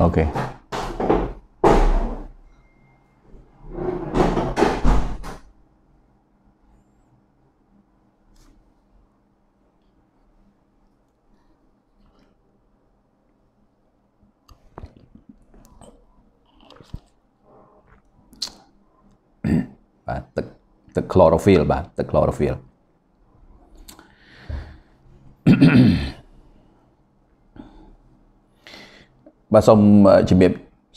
អូខេបាទទឹកទឹក chlorophyll បាទទឹក chlorophyll បាទសូមជំរាប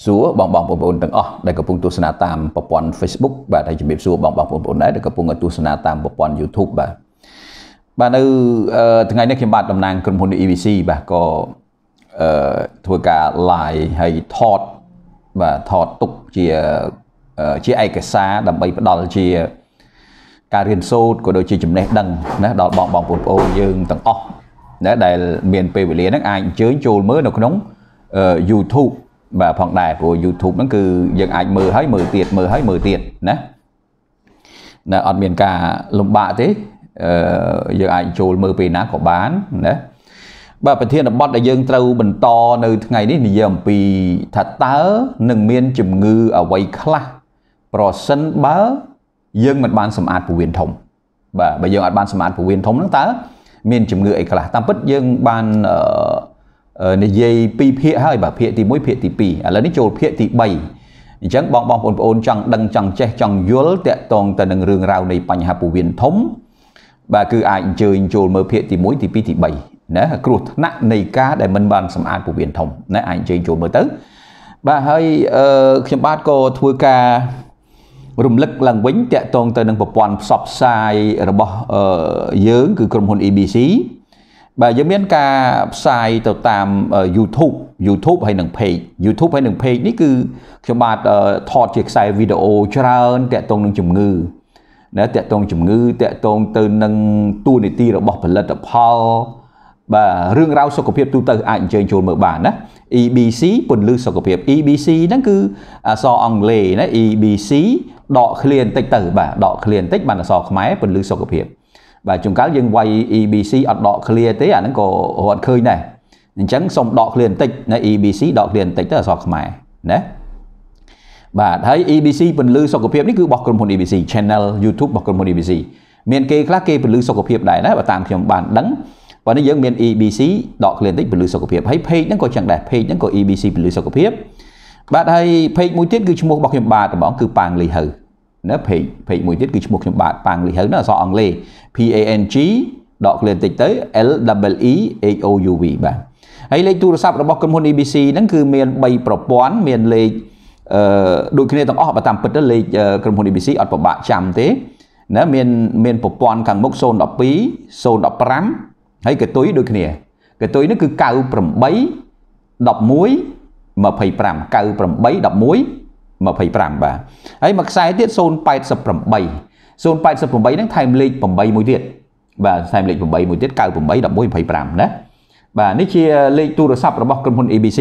សួរបងបងប្អូនទាំងអស់ដែលកំពុងទស្សនាតាមប្រព័ន្ធ Facebook បាទហើយជំរាបសួរបងបងប្អូនដែរដែលកំពុងទស្សនាតាមប្រព័ន្ធ YouTube បាទបាទនៅថ្ងៃនេះខ្ញុំបាទតំណាងក្រុមហ៊ុន EVC បាទក៏អឺធ្វើការ live ហើយថតបាទថតទុកជាជាឯកសារដើម្បីផ្ដល់ជាការរៀនសូត្រក៏ដូចជាចំណេះដឹងណាដល់បងបងប្អូនយើងទាំងអស់ណាដែលមានពេលវេលាហ្នឹងអាចអញ្ជើញចូលមើលនៅក្នុង YouTube បាទផងដែរព្រោះ YouTube ហ្នឹងគឺយើងអាចមើលហើយមើលទៀតមើលហើយមើលទៀតណាណាអត់មានការលំបាកទេអឺយើងអាចចូលមើលពេលណាក៏បានណាបាទប្រធានបទដែលយើងត្រូវបន្តនៅថ្ងៃនេះនិយាយអំពីថាតើនឹងមានជំងឺអ្វីខ្លះប្រសិនបើ យើងមិនបានសម្អាតពោះវៀនធំ បាទបើយើងអត់បានសម្អាតពោះវៀនធំហ្នឹងតើមានជំងឺអីខ្លះតាមពិតយើងបាន និយាយពីរភាគហើយបាទភាគទី1ភាគទី2ឥឡូវនេះចូលភាគទី3អញ្ចឹងបងបងប្អូនចង់ដឹងចង់ចេះចង់យល់តាក់ទងទៅនឹងរឿងរ៉ាវនៃបញ្ហាពោះវៀនធំបាទគឺអាចអញ្ជើញចូលមើលភាគទី1ទី2ទី3ណាគ្រោះថ្នាក់នៃការដែលមិនបានសម្អាតពោះវៀនធំណាអាចអញ្ជើញចូលមើលទៅបាទហើយខ្ញុំបាទក៏ធ្វើការរំលឹកឡើងវិញតាក់ទងទៅនឹងប្រព័ន្ធផ្សព្វផ្សាយរបស់យើងគឺក្រុមហ៊ុន EBC បាទយើងមានការផ្សាយទៅតាម YouTube YouTube ហើយនិង page YouTube ហើយនិង page នេះគឺខ្ញុំបាទថតជាខ្សែវីដេអូច្រើនតាក់ទងនឹងជំងឺណាតាក់ទងជំងឺតាក់ទងទៅនឹងទូនីតិរបស់ផលិតផលបាទរឿងរ៉ាវសុខភាពទូទៅអាចអញ្ជើញចូលមើលបានណា EBC ពន្លឺសុខភាព EBC ហ្នឹងគឺអក្សរអង់គ្លេសណា EBC ដកឃ្លាបន្តិចទៅបាទដកឃ្លាបន្តិចបានអក្សរខ្មែរពន្លឺសុខភាព បាទជួនកាលយើងវាយ EBC អត់ដកឃ្លាទេអាហ្នឹងក៏រត់ឃើញដែរអញ្ចឹងសូមដកឃ្លាបន្តិចណា EBC ដកឃ្លាបន្តិចទៅអក្សរខ្មែរណាបាទហើយ EBC ពន្លឺសុខភាពនេះគឺរបស់ក្រុមហ៊ុន EBC Channel YouTube របស់ក្រុមហ៊ុន EBC មានគេខ្លះគេពន្លឺសុខភាពដែរណាបើតាមខ្ញុំបានដឹងប៉ុន្តែយើងមាន EBC ដកឃ្លាបន្តិចពន្លឺសុខភាពហើយ page ហ្នឹងក៏ចឹងដែរ page ហ្នឹងក៏ EBC ពន្លឺសុខភាពបាទហើយ page មួយទៀតគឺឈ្មោះរបស់ខ្ញុំបាទត្មងគឺប៉ាងលីហៅ ណា page page មួយទៀតគឺឈ្មោះខ្ញុំបាទប៉ាងលីហៅណាអក្សរអង់គ្លេស P A N G ដកឃ្លាបន្តិចទៅ L W E H O U V បាទហើយលេខទូរស័ព្ទរបស់ក្រុមហ៊ុន EBC ហ្នឹងគឺមាន3ប្រព័ន្ធមានលេខអឺដូចគ្នាទាំងអស់បើតាមពិតទៅលេខក្រុមហ៊ុន EBC អត់ពិបាកចាំទេណាមានមានប្រព័ន្ធខាងមុខ012 015ហើយកតុយដូចគ្នាកតុយនេះគឺ98 11 25 98 11 25បាទហើយមួយខ្សែទៀត088 088ហ្នឹងថែមលេខ8មួយទៀតបាទថែមលេខ8មួយទៀត98 11 25ណាបាទនេះជាលេខទូរស័ព្ទរបស់ក្រុមហ៊ុន ABC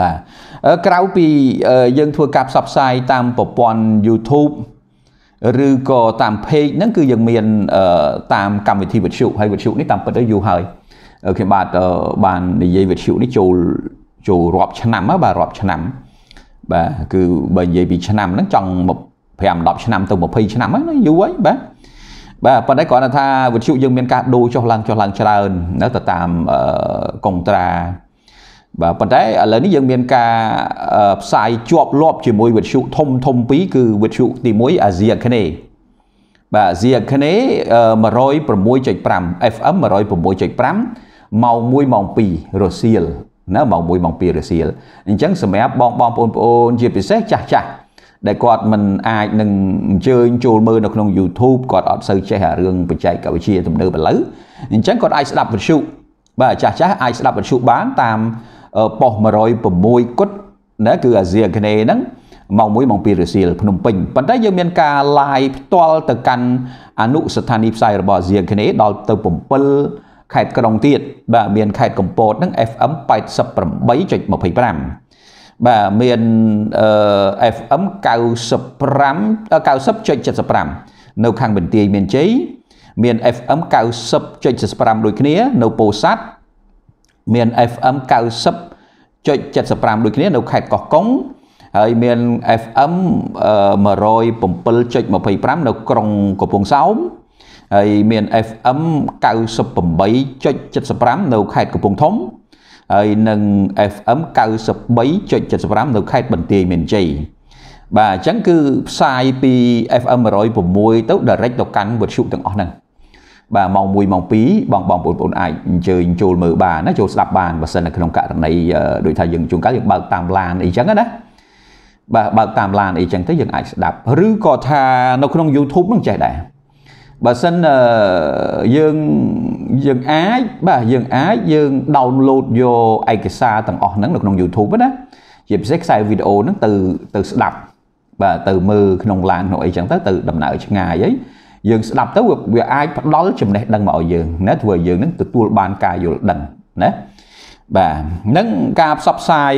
បាទក្រៅពីយើងធ្វើការផ្សព្វផ្សាយតាមប្រព័ន្ធ YouTube ឬក៏តាម page ហ្នឹងគឺយើងមានតាមកម្មវិធីវិទ្យុហើយវិទ្យុនេះតាមពិតទៅយូរហើយខ្ញុំបាទបាននិយាយវិទ្យុនេះចូលចូលរាប់ឆ្នាំបាទរាប់ឆ្នាំ បាទគឺបើនិយាយពីឆ្នាំហ្នឹងចង់5 10ឆ្នាំទៅ20ឆ្នាំហ្នឹងយូរហើយបាទបាទប៉ុន្តែគ្រាន់តែថាវិទ្យុយើងមានការដូរចុះឡើងចុះឡើងច្រើននៅទៅតាមកុងត្រាបាទប៉ុន្តែឥឡូវនេះយើងមានការផ្សាយជាប់លាប់ជាមួយវិទ្យុធំធំពីរគឺវិទ្យុទី1អាស៊ីអាគ្នេយ៍បាទអាស៊ីអាគ្នេយ៍106.5 FM 106.5ម៉ោង1ម៉ោង2រសៀល ណាម៉ោង1ម៉ោង2រសៀលអញ្ចឹងសម្រាប់បងបងប្អូនប្អូនជាពិសេសចាស់ចាស់ដែលគាត់មិនអាចនឹងអញ្ជើញចូលមើលនៅក្នុង YouTube គាត់អត់សូវចេះរឿងបច្ចេកវិទ្យាទំនើបឥឡូវអញ្ចឹងគាត់អាចស្ដាប់វិទ្យុបាទចាស់ចាស់អាចស្ដាប់វិទ្យុបានតាមប៉ុស106គត់ណាគឺអាស៊ីអាគ្នេយ៍ហ្នឹងម៉ោង1ម៉ោង2រសៀលភ្នំពេញប៉ុន្តែយើងមានការ live ផ្ទាល់ទៅកាន់អនុស្ថានីយ៍ផ្សាយរបស់អាស៊ីអាគ្នេយ៍ដល់ទៅ7 ខេត្តក្រុងទៀតបាទមានខេត្តកំពតហ្នឹង FM 88.25បាទមានអឺ FM 95 90.75នៅខាងបន្ទាយមានជ័យមាន FM 90.75ដូចគ្នា នៅពោធិ៍សាត់មាន FM 107.75ដូចគ្នានៅខេត្តកោះកុងហើយមាន FM 107.25នៅក្រុងកំពង់សោម ហើយមាន FM 98.75នៅខេត្តកំពង់ធំហើយនិង FM 93.75នៅខេត្តបន្ទាយមានជ័យបាទអញ្ចឹងគឺផ្សាយពី FM 106ទៅ direct ទៅកាន់វិទ្យុទាំងអស់ហ្នឹងបាទម៉ោង1ម៉ោង2បងបងប្អូនអាចអញ្ជើញចូលមើលបានណាចូលស្ដាប់បានបើសិននៅក្នុងករណីដូចថាយើងជួនកាលយើងបើកតាមឡានអីចឹងណាបាទបើកតាមឡានអីចឹងទៅយើងអាចស្ដាប់ឬក៏ថានៅក្នុង YouTube នឹងចេះដែរ បើសិនយើងយើងអាចបាទយើងអាចយើង download យកឯកសារទាំងអស់ហ្នឹងនៅក្នុង YouTube ណាជាពិសេសខ្សែវីដេអូហ្នឹងទៅទៅស្ដាប់បាទទៅមើលក្នុងឡានក្នុងអីចឹងទៅទៅដំណើរឆ្ងាយអីយើងស្ដាប់ទៅវាអាចផ្ដល់ចំណេះដឹងមកឲ្យយើងណាធ្វើឲ្យយើងនឹងទទួលបានការយល់ដឹងណាបាទនឹងការផ្សព្វផ្សាយ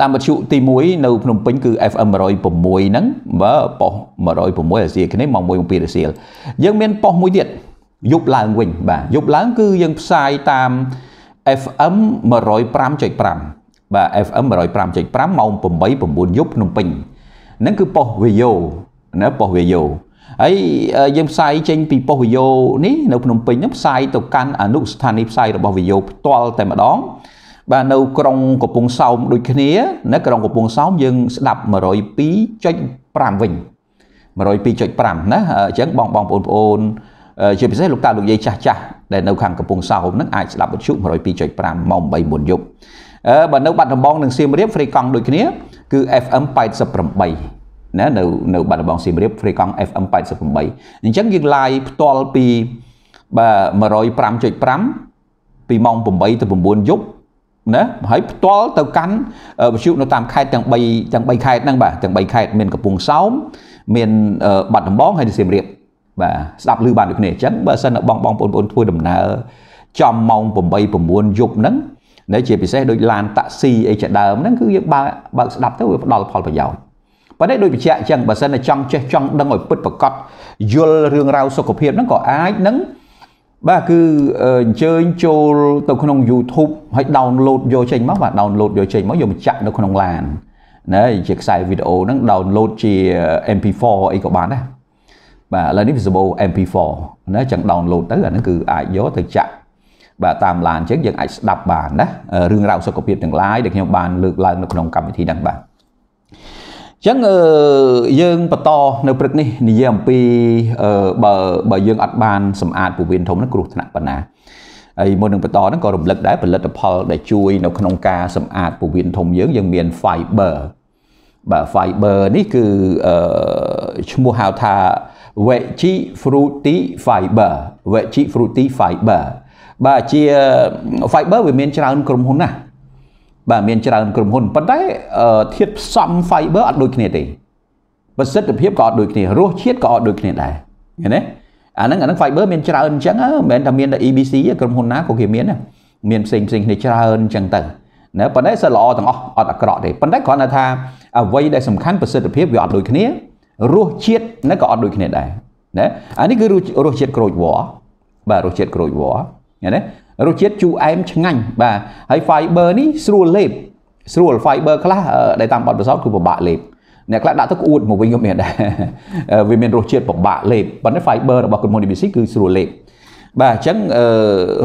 តាមវិទ្យុទី1នៅភ្នំពេញគឺ FM 106ហ្នឹងបើប៉ុស106អាស៊ីគ្នាម៉ោង1 2រសៀលយើងមានប៉ុសមួយទៀតយប់ឡើងវិញបាទយប់ឡើងគឺយើងផ្សាយតាម FM 105.5បាទ FM 105.5ម៉ោង8 9យប់ភ្នំពេញហ្នឹងគឺប៉ុស Video ណាប៉ុស Video ហើយយើងផ្សាយចេញពីប៉ុស្តិ៍វីយ៉ូនេះនៅភ្នំពេញហ្នឹងផ្សាយទៅកាន់អនុស្ថានីយ៍ផ្សាយរបស់វីយ៉ូផ្ទាល់តែម្ដង បាទនៅក្រុងកំពង់សោមដូចគ្នានៅក្រុងកំពង់សោមយើងស្ដាប់102.5វិញ102.5ណាអញ្ចឹងបងបងប្អូនប្អូនជាពិសេសលោកតាលោកយាយចាស់ចាស់ដែលនៅខាងកំពង់សោមហ្នឹងអាចស្ដាប់វិទ្យុ102.5ម៉ោង8មុនយប់អឺបើនៅបាត់ដំបងនិងសៀមរាបហ្វ្រីកង់ដូចគ្នាគឺ FM 88ណានៅនៅបាត់ដំបងសៀមរាប Freecon FM 88អញ្ចឹងយើង live ផ្ទាល់ពីបាទ105.5ពីម៉ោង8ទៅ9យប់ ណាហើយផ្ទាល់ទៅកាន់វិទ្យុនៅតាមខេត្តទាំង3ទាំង3ខេត្តហ្នឹងបាទទាំង3ខេត្តមានកំពង់សោមមានបាត់ដំបងហើយនិងសៀមរាបបាទស្ដាប់ឮបានដូចគ្នាអញ្ចឹងបើសិនបងបងប្អូនធ្វើដំណើរចំម៉ោង8 9យប់ហ្នឹងនៅជាពិសេសដូចឡានតាក់ស៊ីអីជាដើមហ្នឹងគឺយើងបើកបើកស្ដាប់ទៅវាផ្ដល់ផលប្រយោជន៍ប៉ុន្តែដូចបញ្ជាក់អញ្ចឹងបើសិនតែចង់ចេះចង់ដឹងឲ្យពិតប្រកបយល់រឿងរ៉ាវសុខភាពហ្នឹងក៏អាចនឹង បាទគឺអញ្ជើញចូលទៅក្នុង YouTube ហើយ download យកចេញមកបាទ download យកចេញមកយកមកចាក់នៅក្នុងឡានណាជាខ្សែវីដេអូហ្នឹង download ជា MP4 អីក៏បានដែរបាទឥឡូវនេះវាសម្បូរ MP4 ណាចឹង download ទៅអាហ្នឹងគឺអាចយកទៅចាក់បាទតាមឡានអញ្ចឹងយើងអាចស្ដាប់បានណារឿងរ៉ាវសុខភាពទាំងឡាយដែលខ្ញុំបានលើកឡើងនៅក្នុងកម្មវិធីហ្នឹងបាទ ចឹងយើងបន្តនៅព្រឹកនេះនិយាយអំពីបើបើយើងអត់បានសម្អាតពោះវៀនធំនោះគ្រោះថ្នាក់ប៉ុណ្ណាហើយមុននឹងបន្តហ្នឹងក៏រំលឹកដែរផលិតផលដែលជួយនៅក្នុងការសម្អាតពោះវៀនធំយើងយើងមាន fiber បាទ fiber នេះគឺឈ្មោះហៅថា veggie fruity fiber veggie fruity fiber បាទជា fiber វាមានច្រើនក្រុមហ៊ុនណាស់ បាទមានច្រើនក្រុមហ៊ុនប៉ុន្តែធាតុផ្សំ fiber អត់ដូចគ្នាទេប្រសិទ្ធភាពក៏អត់ដូចគ្នារសជាតិក៏អត់ដូចគ្នាដែរឃើញទេអាហ្នឹងអាហ្នឹង fiber មានច្រើនអញ្ចឹងមិនមែនតែមានតែ EBC ក្រុមហ៊ុនណាក៏គេមានដែរមានផ្សេងផ្សេងគ្នាច្រើនអញ្ចឹងទៅណាប៉ុន្តែសិល្អទាំងអស់អត់អាក្រក់ទេប៉ុន្តែគ្រាន់តែថាអ្វីដែលសំខាន់ប្រសិទ្ធភាពវាអត់ដូចគ្នារសជាតិហ្នឹងក៏អត់ដូចគ្នាដែរណាអានេះគឺរសជាតិក្រូចវល្លិបាទរសជាតិក្រូចវល្លិឃើញទេ រសជាតិជូរអែមឆ្ងាញ់បាទហើយ fiber នេះស្រួលលេបស្រួល fiber ខ្លះដែលតាមបទពិសោធន៍គឺពិបាកលេបអ្នកខ្លះដាក់ទៅក្អួតមកវិញក៏មានដែរវាមានរសជាតិពិបាកលេបប៉ុន្តែ fiber របស់ក្រុមហ៊ុន ABC គឺស្រួលលេបបាទអញ្ចឹង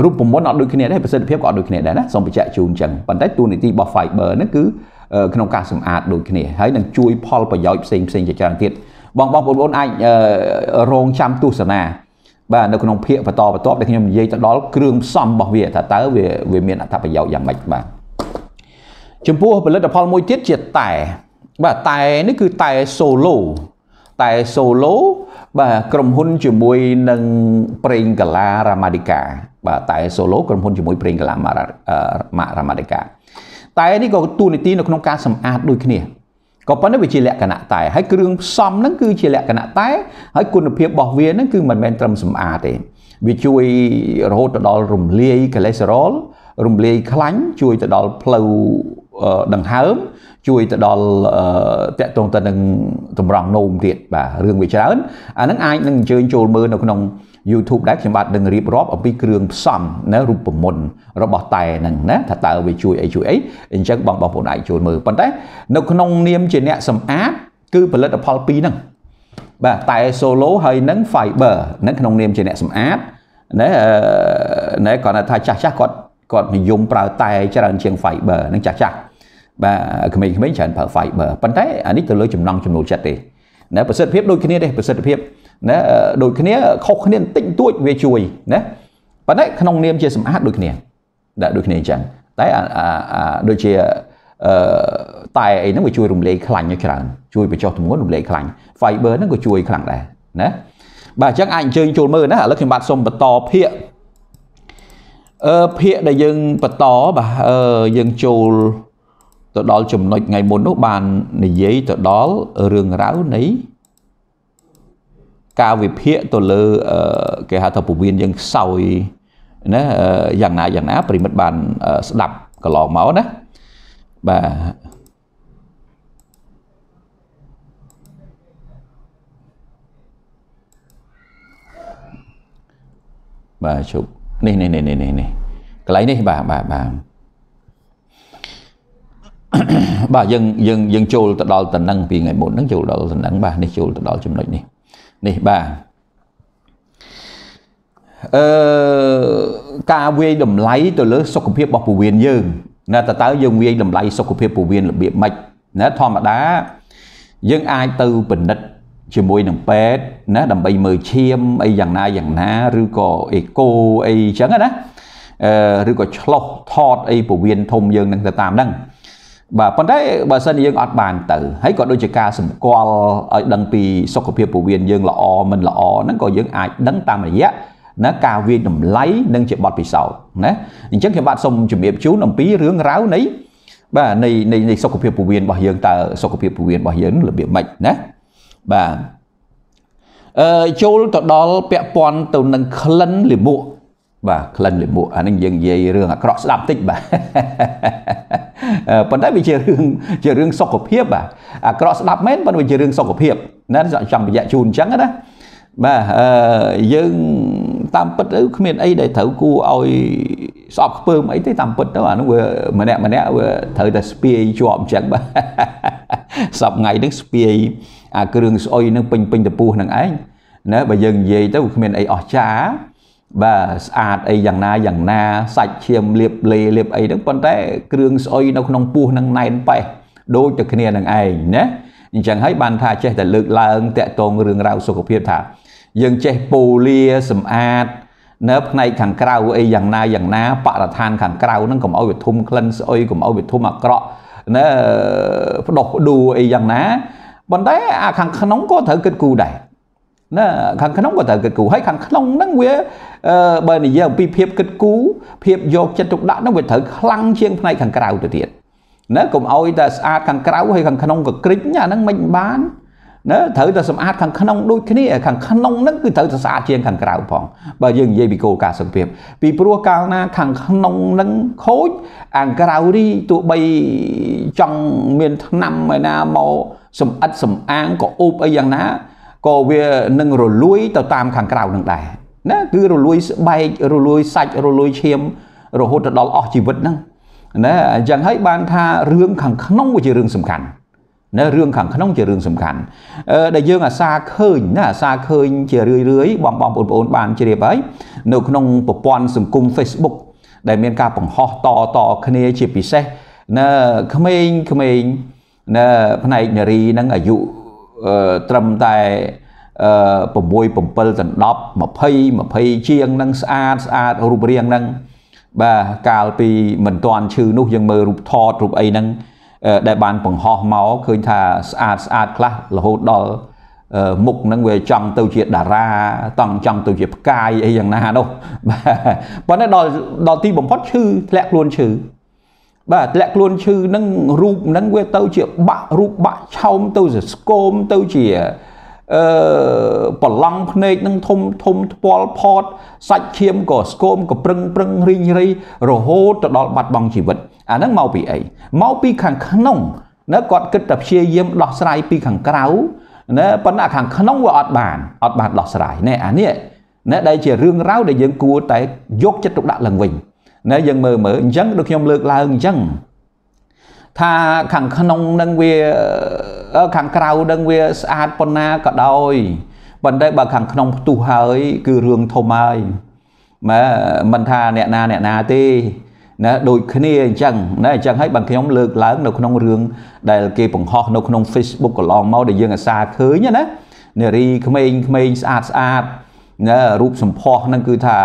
រូបមន្តអត់ដូចគ្នាដែរប្រសិទ្ធភាពក៏អត់ដូចគ្នាដែរណាសូមបញ្ជាក់ជូនអញ្ចឹងប៉ុន្តែតួនាទីរបស់ fiber ហ្នឹងគឺក្នុងការសម្អាតដូចគ្នាហើយនឹងជួយផលប្រយោជន៍ផ្សេងផ្សេងជាច្រើនទៀតបងបងប្អូនអាចរងចាំទស្សនា បាទនៅក្នុងភាគបន្តបន្ទាប់ដែលខ្ញុំនិយាយទៅដល់គ្រឿងផ្សំរបស់វាថាតើវាវាមានអត្ថប្រយោជន៍យ៉ាងម៉េចបាទចំពោះផលិតផលមួយទៀតជាតែបាទតែនេះគឺតែ solo តែ solo បាទក្រុមហ៊ុនជាមួយនឹងប្រេងកាឡារ៉ាម៉ាឌីកាបាទតែ solo ក្រុមហ៊ុនជាមួយប្រេងកាឡាម៉ារ៉ាម៉ាឌីកាតែនេះក៏ទូនីតិនៅក្នុងការសម្អាតដូចគ្នា ក៏ប៉ុន្តែវាជាលក្ខណៈតែហើយគ្រឿងផ្សំហ្នឹងគឺជាលក្ខណៈតែហើយគុណភាពរបស់វាហ្នឹងគឺមិនមែនត្រឹមសម្អាតទេវាជួយរហូតទៅដល់រំលាយកូលេស្តេរ៉ុលរំលាយខ្លាញ់ជួយទៅដល់ផ្លូវដង្ហើមជួយទៅដល់តកតងទៅនឹងតម្រង់នោមទៀតបាទរឿងវាច្រើនអាហ្នឹងអាចនឹងអញ្ជើញចូលមើលនៅក្នុង YouTube ដែរខ្ញុំបាទនឹងរៀបរាប់អំពីគ្រឿងផ្សំណារូបមន្តរបស់តែហ្នឹងណាថាតើវាជួយអីជួយអីអញ្ចឹងបងបងប្អូនអាចចូលមើលប៉ុន្តែនៅក្នុងនាមជាអ្នកសម្អាតគឺផលិតផលពីរហ្នឹងបាទតែ solo ហើយនឹង fiber ហ្នឹងក្នុងនាមជាអ្នកសម្អាតណាណែគាត់ថាចាស់ចាស់គាត់គាត់និយមប្រើតែច្រើនជាង fiber ហ្នឹងចាស់ចាស់បាទក្មេងៗច្រើនប្រើ fiber ប៉ុន្តែអានេះទៅលើចំណង់ចំណូលចិត្តទេណាប្រសិទ្ធភាពដូចគ្នាទេប្រសិទ្ធភាព ណាដូចគ្នាខុសគ្នាបន្តិចបន្តួចវាជួយណាប៉ុន្តែក្នុងនាមជាសម្អាតដូចគ្នាដែលដូចគ្នាអញ្ចឹងតែអាដូចជាអឺតែអីហ្នឹងវាជួយរំលែកខ្លាញ់ច្រើនជួយបញ្ចុះទម្ងន់រំលែកខ្លាញ់ fiber ហ្នឹងក៏ជួយខ្លាំងដែរណាបាទអញ្ចឹងអាចអញ្ជើញចូលមើលណាឥឡូវខ្ញុំបាទសូមបន្តភាកអឺភាកដែលយើងបន្តបាទអឺយើងចូលទៅដល់ចំណុចថ្ងៃមុននោះបាននិយាយទៅដល់រឿងរ៉ាវនៃ ការវិភាគទៅលើគេហៅថាពវៀនយើងខ្សោយណាយ៉ាងណាយ៉ាងណាប្រិមិត្តបានស្ដាប់កន្លងមកណាបាទបាទជប់នេះនេះនេះនេះនេះកន្លែងនេះបាទបាទបាទបាទយើងយើងយើងចូលទៅដល់តំណឹងពីថ្ងៃមុនហ្នឹងចូលដល់តំណឹងបាទនេះចូលទៅដល់ចំណុចនេះ នេះបាទអឺការវាយតម្លៃទៅលើសុខភាពរបស់ពោះវៀនយើងណាតើតើយើងវាយតម្លៃសុខភាពពោះវៀនរបៀបម៉េចណាធម្មតាយើងអាចទៅពិនិត្យជាមួយនឹងពេទ្យណាដើម្បីមើលឈាមអីយ៉ាងណាយ៉ាងណាឬក៏អេកូអីចឹងណាអឺឬក៏ឆ្លោះថតអីពោះវៀនធំយើងនឹងទៅតាមហ្នឹង បាទប៉ុន្តែបើសិនយើងអត់បានទៅហើយក៏ដូចជាការសម្គាល់ឲ្យដឹងពីសុខភាពពោះវៀនយើងល្អមិនល្អហ្នឹងក៏យើងអាចដឹងតាមរយៈណាការវាយតម្លៃនិងជាបទពិសោធន៍ណាអញ្ចឹងខ្ញុំបាទសូមជម្រាបជូនអំពីរឿងរ៉ាវនៃបាទនៃនៃសុខភាពពោះវៀនរបស់យើងតើសុខភាពពោះវៀនរបស់យើងរបៀបម៉េចណាបាទអឺចូលទៅដល់ពាក់ព័ន្ធទៅនឹងក្លិនលាមក បាទក្លិនលាមកអានេះយើងនិយាយរឿងអាក្រក់ស្ដាប់តិចបាទប៉ុន្តែវាជារឿងជារឿងសុខភាពបាទអាក្រក់ស្ដាប់មែនប៉ុន្តែវាជារឿងសុខភាពណាចង់បញ្ជាក់ជូនអញ្ចឹងណាបាទអឺយើងតាមពិតទៅគ្មានអីដែលត្រូវគួរឲ្យស្អប់ខ្ពើមអីទេតាមពិតទៅអានោះវាម្នាក់ម្នាក់វាត្រូវតែស្ពាយជាប់អញ្ចឹងបាទសប្ងៃហ្នឹងស្ពាយអាគ្រឿងស្អុយនឹងពេញពេញតពោះនឹងឯងណាបើយើងនិយាយទៅគ្មានអីអស្ចារ្យ បាទស្អាតអីយ៉ាងណាយ៉ាងណាសាច់ឈាមលាបលេលាបអីហ្នឹងប៉ុន្តែគ្រឿងស្អុយនៅក្នុងពោះនឹងណែនប៉េះដូចតែគ្នានឹងឯងណាអញ្ចឹងហើយបានថាចេះតែលើកឡើងតាក់ទងរឿងរ៉ាវសុខភាពថា យើងចេះពូលាសម្អាតនៅផ្នែកខាងក្រៅអីយ៉ាងណាយ៉ាងណាបរិស្ថានខាងក្រៅហ្នឹងកុំឲ្យវាធុំក្លិនស្អុយកុំឲ្យវាធុំអាក្រក់ណាផ្ដោះផ្ដួអីយ៉ាងណាប៉ុន្តែអាខាងក្នុងក៏ត្រូវគិតគូរដែរ ណាខាងក្នុងក៏ត្រូវគិតគូរហើយខាងក្នុងហ្នឹងវាបើនិយាយអំពីភាពគិតគូរភាពយកចិត្តទុកដាក់ហ្នឹងវាត្រូវខ្លាំងជាងផ្នែកខាងក្រៅទៅទៀតណាកុំឲ្យតែស្អាតខាងក្រៅហើយខាងក្នុងក៏ក្រិចអាហ្នឹងមិនបានណាត្រូវតែសម្អាតខាងក្នុងដូចគ្នាខាងក្នុងហ្នឹងគឺត្រូវតែស្អាតជាងខាងក្រៅផងបើយើងនិយាយពីគោលការណ៍សុខភាពពីព្រោះកាលណាខាងក្នុងហ្នឹងខូចអាងក្រៅនេះទោះបីចង់មានថ្នាំឯណាមកសំអិតសំអាងក៏អ៊ូបអីយ៉ាងណា ក៏វានឹងរលួយទៅតាមខាងក្រៅនឹងដែរណាគឺរលួយស្បែករលួយសាច់រលួយឈាមរហូតទៅដល់អស់ជីវិតហ្នឹងណាអញ្ចឹងហើយបានថារឿងខាងក្នុងវាជារឿងសំខាន់ណារឿងខាងក្នុងជារឿងសំខាន់អឺដែលយើងអាសាឃើញណាអាសាឃើញជារឿយរឿយបងបងប្អូនបានជ្រាបហើយនៅក្នុងប្រព័ន្ធសង្គម Facebook ដែលមានការបង្ហោះតតគ្នាជាពិសេសណាក្មេងក្មេងណាផ្នែកនារីហ្នឹងអាយុ ត្រឹមតែ6 7ដល់10 20 20ជាងនឹងស្អាតស្អាតរូបរាងនឹងបាទកាលពីមិនទាន់ឈឺនោះយើងមើលរូបថតរូបអីហ្នឹងដែលបានបង្ហោះមកឃើញថាស្អាតស្អាតខ្លះរហូតដល់មុខហ្នឹងវាចង់ទៅជាតារាតង់ចង់ទៅជាផ្កាយអីយ៉ាងណានោះបាទប៉ុន្តែដល់ដល់ទីបំផុតឈឺធ្លាក់ខ្លួនឈឺ បាទធ្លាក់ខ្លួនឈឺហ្នឹងរូបហ្នឹងវាទៅជាបាក់រូបបាក់ឆោមទៅជាស្គមទៅជាអឺប្រឡង់ភ្នែកនឹងធំធំថ្ពាល់ផតសាច់ឈាមក៏ស្គមក៏ប្រឹងប្រឹងរីងរីរហូតទៅដល់បាត់បង់ជីវិតអាហ្នឹងមកពីអីមកពីខាងក្នុងណាគាត់គិតតែព្យាយាមដោះស្រាយពីខាងក្រៅណាប៉ុន្តែខាងក្នុងវាអត់បានអត់បានដោះស្រាយណែអានេះណាដែលជារឿងរ៉ាវដែលយើងគួរតែយកចិត្តទុកដាក់ឡើងវិញ ណាយើងមើលមើលអញ្ចឹងដូចខ្ញុំលើកឡើងអញ្ចឹងថាខាងក្នុងនឹងវាខាងក្រៅនឹងវាស្អាតប៉ុណ្ណាក៏ដោយប៉ុន្តែបើខាងក្នុងផ្ទុះហើយ គឺរឿងធំហើយម៉ែមិនថាអ្នកណាអ្នកណាទេណាដូចគ្នាអញ្ចឹងណាអញ្ចឹងហើយបើខ្ញុំលើកឡើងនៅក្នុងរឿងដែលគេបង្ហោះនៅក្នុង Facebook កន្លងមកដែលយើងអាសាឃើញណានារីក្មេងក្មេងស្អាតស្អាតណារូបសម្ផស្សហ្នឹងគឺថា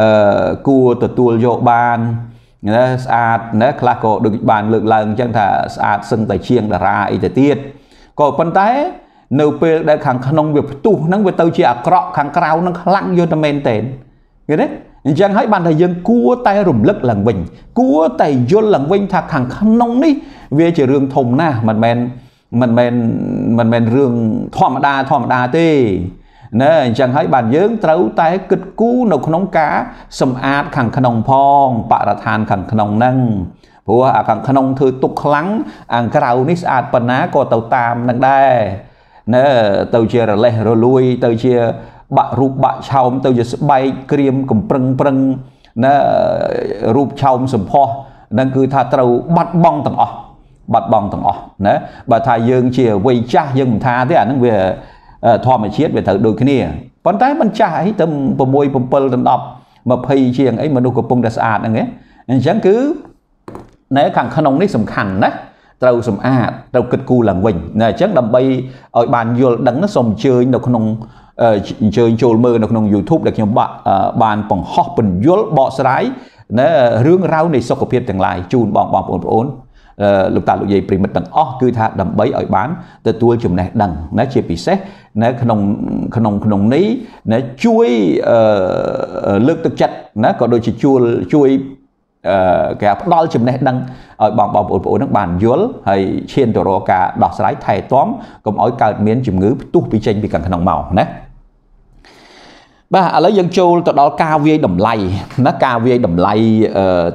អឺគួរទទួលយកបានណាស្អាតណាខ្លះក៏ដូចបានលើកឡើងអញ្ចឹងថាស្អាតសឹងតែជាងតារាអីទៅទៀតក៏ប៉ុន្តែ នៅពេលដែលខាងក្នុងវាផ្ទុះហ្នឹងវាទៅជាអាក្រក់ខាងក្រៅហ្នឹងខ្លាំងយកតែមែនតេឃើញទេអញ្ចឹងហើយបានថាយើងគួរតែរំលឹកឡើងវិញ គួរតែយល់ឡើងវិញថាខាងក្នុងនេះ វាជារឿងធំណាស់មិនមែនមិនមែនមិនមែនរឿងធម្មតាធម្មតាទេ ណាអញ្ចឹងហើយបានយើងត្រូវតែគិតគូរនៅក្នុងការសម្អាតខាងក្នុងផងបរិស្ថានខាងក្នុងហ្នឹងព្រោះអាខាងក្នុងធ្វើទុកខ្លាំងអាក្រៅនេះស្អាតប៉ុណ្ណាក៏ទៅតាមនឹងដែរណែទៅជារលេះរលួយទៅជាបាក់រូបបាក់ឆោមទៅជាស្បែកក្រៀមកំប្រឹងប្រឹងណែរូបឆោមសម្ផស្សនឹងគឺថាត្រូវបាត់បង់ទាំងអស់បាត់បង់ទាំងអស់ណាបើថាយើងជាវ័យចាស់យើងមិនថាទេអានឹងវា ធម្មជាតិវាត្រូវដូចគ្នាប៉ុន្តែមិនចាស់អីទៅ6 7ដល់10 20ជាងអីមនុស្សកំពុងតែស្អាតហ្នឹងឯងអញ្ចឹងគឺនៅខាងក្នុងនេះសំខាន់ណាត្រូវសម្អាតត្រូវគិតគូរឡើងវិញណាអញ្ចឹងដើម្បីឲ្យបានយល់ដឹងសូមអញ្ជើញនៅក្នុងអញ្ជើញចូលមើលនៅក្នុង YouTube ដែលខ្ញុំបាក់បានបង្ហោះពន្យល់បកស្រាយណារឿងរ៉ាវនៃសុខភាពទាំងឡាយជូនបងបងប្អូនប្អូន លោកតាលោកយាយប្រិមិត្តទាំងអស់គឺថាដើម្បីឲ្យបានទទួលចំណេះដឹងណាជាពិសេសនៅក្នុងក្នុងក្នុងនេះណាជួយលើកទឹកចិត្តណាក៏ដូចជាជួយជួយគេផ្ដល់ចំណេះដឹងឲ្យបងបងប្អូនប្អូននឹងបានយល់ហើយឈានទៅរកការដោះស្រាយថែទាំកុំឲ្យកើតមានជំងឺផ្ទុះពីចេញពីខាងក្នុងមកណាបាទឥឡូវយើងចូលទៅដល់ការវាយតម្លៃណាការវាយតម្លៃ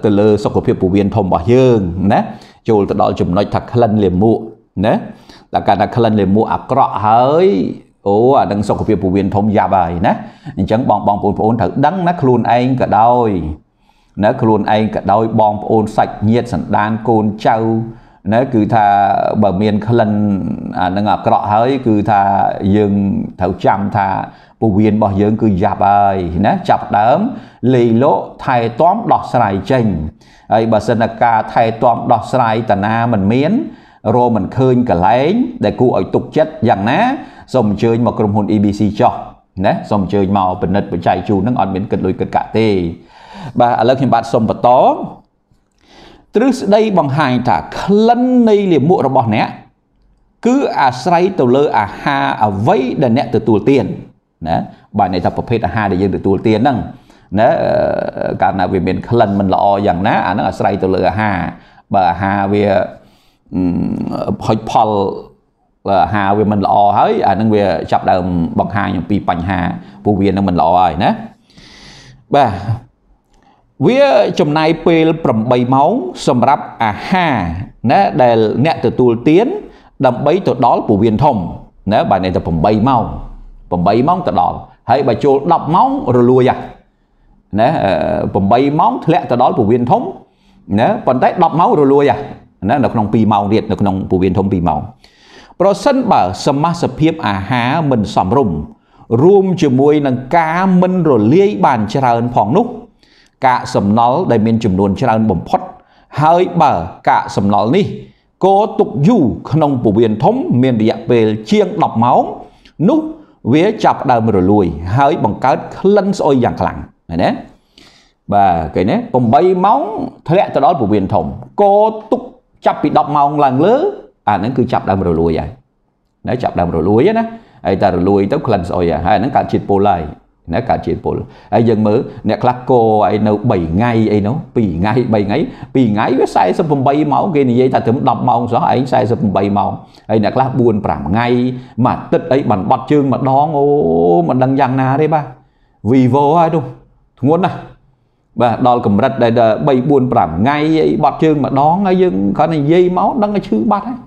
ទៅលើសុខភាពពោះវៀនធំរបស់យើងណា ចូលទៅដល់ចំណុចថាក្លិនលាមកណាតែកាលថាក្លិនលាមកអាក្រក់ហើយអូអានឹងសុខភាពពោះវៀនធំយ៉ាប់ហើយណាអញ្ចឹងបងបងប្អូនប្អូនត្រូវដឹងណាខ្លួនឯងក៏ដោយណាខ្លួនឯងក៏ដោយបងប្អូនសាច់ញាតិសន្តានកូនចៅ ណាគឺថាបើមានក្លិនអានឹងអាក្រក់ហើយ គឺថាយើងត្រូវចាំថាពវៀនរបស់យើងគឺយ៉ាប់ហើយណាចាប់ដើមលេីលោកថែទាំដោះស្រាយចេញហើយបើសិនតែការថែទាំដោះស្រាយតាណាមិនមានរោមិនឃើញកលែង ដែលគួរឲ្យទុកចិត្តយ៉ាងណាសូមអញ្ជើញមកក្រុមហ៊ុន EBC ចោះណាសូមអញ្ជើញមកពិនិត្យបច្ច័យជូននឹងអត់មានគិតលុយគិតកាក់ទេបាទឥឡូវខ្ញុំបាទសូមបន្ត ទ្រឹស្ដីបង្ហាញថាក្លិននៃលាមករបស់អ្នកគឺអាស្រ័យទៅលើអាហារអ្វីដែលអ្នកទទួលទានណាបាទន័យថាប្រភេទអាហារដែលយើងទទួលទានហ្នឹងណាកាលណាវាមានក្លិនមិនល្អយ៉ាងណាអាហ្នឹងអាស្រ័យទៅលើអាហារបើអាហារវាហុចផលអាហារវាមិនល្អហើយអានឹងវាចាប់ដើមបង្ហាញអំពីបញ្ហាពោះវានឹងមិនល្អហើយណាបាទ វាចំណាយពេល8ម៉ោងសម្រាប់អាហារណាដែលអ្នកទទួលទានដើម្បីទៅដល់ពោះវៀនធំណាបាទនេះទៅ8ម៉ោង8ម៉ោងទៅដល់ហើយបើចូល10ម៉ោងរលួយហ่ะណា8ម៉ោងធ្លាក់ទៅដល់ពោះវៀនធំណាប៉ុន្តែ10ម៉ោងរលួយហ่ะណានៅក្នុង2ម៉ោងទៀតនៅក្នុងពោះវៀនធំ2ម៉ោងប្រសិនបើសមាសភាពអាហារមិនសមរម្យរួមជាមួយនឹងការមិនរលាយបានច្រើនផងនោះ កាកសំណល់ដែលមានចំនួនច្រើនបំផុត ហើយបើកាកសំណល់នេះគោទុកយូរក្នុងពវៀនធំ មានរយៈពេលជាង10ម៉ោងនោះវាចាប់ដើមរលួយ ហើយបង្កើតក្លិនស្អុយយ៉ាងខ្លាំងឃើញទេបាទគេនេះ8ម៉ោងធ្លាក់ទៅដល់ពវៀនធំគោទុកចាប់ពី10ម៉ោងឡើងលើអាហ្នឹងគឺចាប់ដើមរលួយហើយណាចាប់ដើមរលួយណាហើយតែរលួយទៅក្លិនស្អុយហើយហ្នឹងកើតជាតិពុលហើយ ណាកើតជាតិពុលហើយយើងមើលអ្នកខ្លះគោអីនៅ3ថ្ងៃអីនោះ2ថ្ងៃ3ថ្ងៃ2ថ្ងៃវា48ម៉ោងគេនិយាយថាត្រឹម10ម៉ោងសោះឯង48ម៉ោងហើយអ្នកខ្លះ4 5ថ្ងៃមួយអាទិត្យអីបានបាត់ជើងម្ដងអូមិនដឹងយ៉ាងណាទេបាទ Vivo ហើយនោះធ្ងន់ណាស់បាទដល់កម្រិតដែល3 4 5ថ្ងៃអីបាត់ជើងម្ដងហើយយើងគាត់និយាយមកដឹងតែឈឺបាត់ហើយ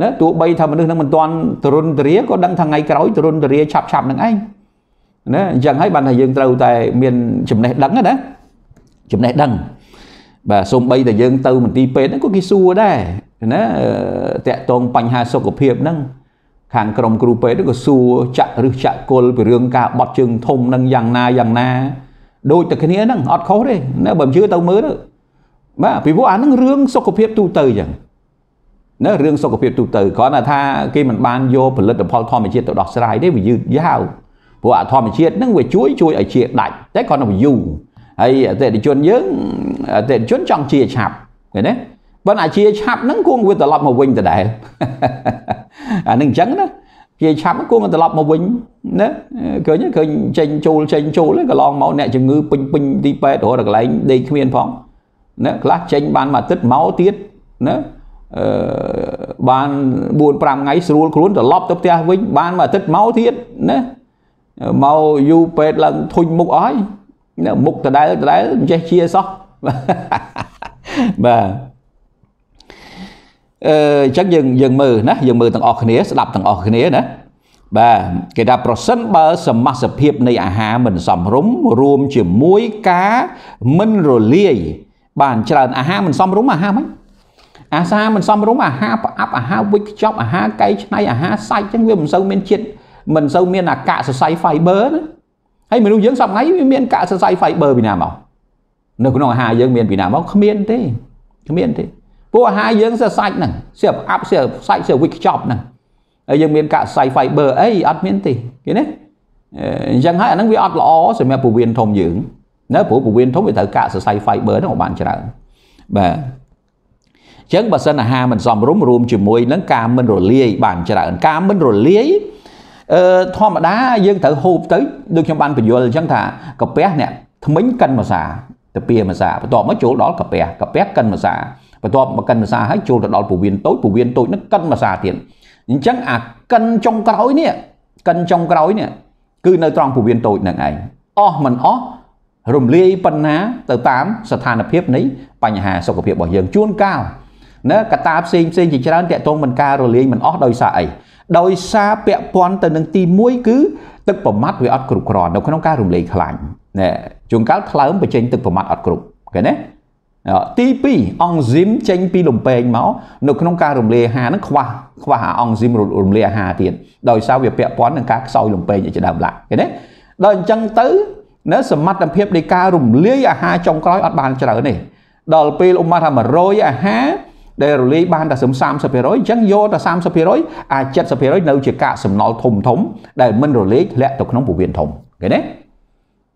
ណាទោះបីថាមនុស្សនឹងមិនទាន់ទរុនទរាក៏ដឹងថាថ្ងៃក្រោយទរុនទរាឆាប់ឆាប់នឹងឯង ណាអញ្ចឹងហើយបានថាយើងត្រូវតែមានចំណេះដឹងណាចំណេះដឹងបាទសូម្បីតែយើងទៅមន្ទីរពេទ្យហ្នឹងក៏គេសួរដែរណាតកតងបញ្ហាសុខភាពហ្នឹងខាងក្រុមគ្រូពេទ្យក៏សួរចាក់ឬចាក់គុលពីរឿងការបត់ជើងធំនឹងយ៉ាងណាយ៉ាងណាដូចតែគ្នាហ្នឹងអត់ខុសទេណាបើមិនជឿទៅមើលទៅបាទពីព្រោះអាហ្នឹងរឿងសុខភាពទូទៅអញ្ចឹងណារឿងសុខភាពទូទៅគ្រាន់តែថាគេមិនបានយកផលិតផលធម្មជាតិទៅដោះស្រាយទេវាយឺតយ៉ាវ ព្រោះអាធម្មជាតិហ្នឹងវាជួយជួយឲ្យជាដាច់តែគ្រាន់តែវាយូរហើយអតិថិជនយើងអតិថិជនចង់ជាឆាប់ឃើញទេបើអាជាឆាប់ហ្នឹងគួងវាត្រឡប់មកវិញដដែលអានឹងអញ្ចឹងណាជាឆាប់គួងត្រឡប់មកវិញណាឃើញឃើញចេញចូលចេញចូលកន្លងមកអ្នកជំងឺពេញពេញទីពេទ្យរហូតដល់កន្លែងដេកគ្មានផងណាខ្លះចេញបានមួយអាទិត្យមកទៀតណាអឺបាន4 5ថ្ងៃស្រួលខ្លួនត្រឡប់ទៅផ្ទះវិញបានមួយអាទិត្យមកទៀតណា មកយូពេទ្យឡើងធុញមុខអស់ហើយណាមុខដដែលដដែលមិនចេះជាសោះបាទអឺអញ្ចឹងយើងយើងមើលណាយើងមើលទាំងអស់គ្នាស្ដាប់ទាំងអស់គ្នាណាបាទគេថាប្រសិនបើសមាសភាពនៃអាហារមិនសមរម្យរួមជាមួយការមិនរលាយបានច្រើនអាហារមិនសមរម្យអាហារមិនអាហារមិនសមរម្យអាហារប្រអាប់អាហារវិចខ្ចប់អាហារកែច្នៃអាហារសាច់អញ្ចឹងវាមិនសូវមានជាតិ មិនសូវមានអាកាសសរសៃ fiber ណាហើយមនុស្សយើងសប្ងៃវាមានកាកសរសៃ fiber ពីណាមកនៅក្នុងអាហារយើងមានពីណាមកគ្មានទេគ្មានទេពួកអាហារយើងសើសាច់ហ្នឹងសៀបអាប់សៀបសាច់សៀបវិចខ្ចប់ហ្នឹងហើយយើងមានកាកសរសៃ fiber អីអត់មានទេឃើញទេអញ្ចឹងហើយអាហ្នឹងវាអត់ល្អសម្រាប់ពោះវៀនធំយើងណាព្រោះពោះវៀនធំវាត្រូវកាកសរសៃ fiber ហ្នឹងបានច្រើនបាទអញ្ចឹងបើសិនអាហារមិនសមរម្យរួមជាមួយនឹងការមិនរលាយបានច្រើនការមិនរលាយ អឺធម្មតាយើងត្រូវហូបទៅដូចខ្ញុំបានបញ្យល់អញ្ចឹងថាកាពះអ្នកថ្មិញកិនម្សាទៅពីម្សាបន្ទាប់មកចូលដល់កាពះកាពះកិនម្សាបន្ទាប់មកកិនម្សាហើយចូលទៅដល់ពវៀនតូចពវៀនតូចនឹងកិនម្សាទៀតអញ្ចឹងអាកិនចុងក្រោយនេះកិនចុងក្រោយនេះគឺនៅត្រង់ពវៀនតូចនឹងឯងអស់មិនអស់រំលាយប៉ុណ្ណាទៅតាមស្ថានភាពនៃបញ្ហាសុខភាពរបស់យើងជួនកាលណាកត្តាផ្សេងផ្សេងជាច្រើនតាក់ទងមិនការរលាយមិនអស់ដោយសារអី ដោយសារពាក់ព័ន្ធទៅនឹងទី1គឺទឹកប្រមាត់វាអត់គ្រប់គ្រាន់នៅក្នុងការរំលាយខ្លាញ់ណែជួនកាលថ្លើមបញ្ចេញទឹកប្រមាត់អត់គ្រប់ឃើញទេទី2អង់ស៊ីមចេញពីលំពេងមកនៅក្នុងការរំលាយអាហារហ្នឹងខ្វះខ្វះអាអង់ស៊ីមរំលាយអាហារទៀតដោយសារវាពាក់ព័ន្ធនឹងការខ្សោយលំពេងជាដើមឡាឃើញទេដល់អញ្ចឹងទៅនៅសមត្ថភាពនៃការរំលាយអាហារចុងក្រោយអត់បានច្រើនទេដល់ពេលឧបមាថា100អាហារ ដែលរលាយបានតែ30%អញ្ចឹងយកតែ30%អាច70%នៅជាកាកសំណល់ធំធំ ដែលមិនរលាយធ្លាក់ទៅក្នុងពោះវៀនធំឃើញទេ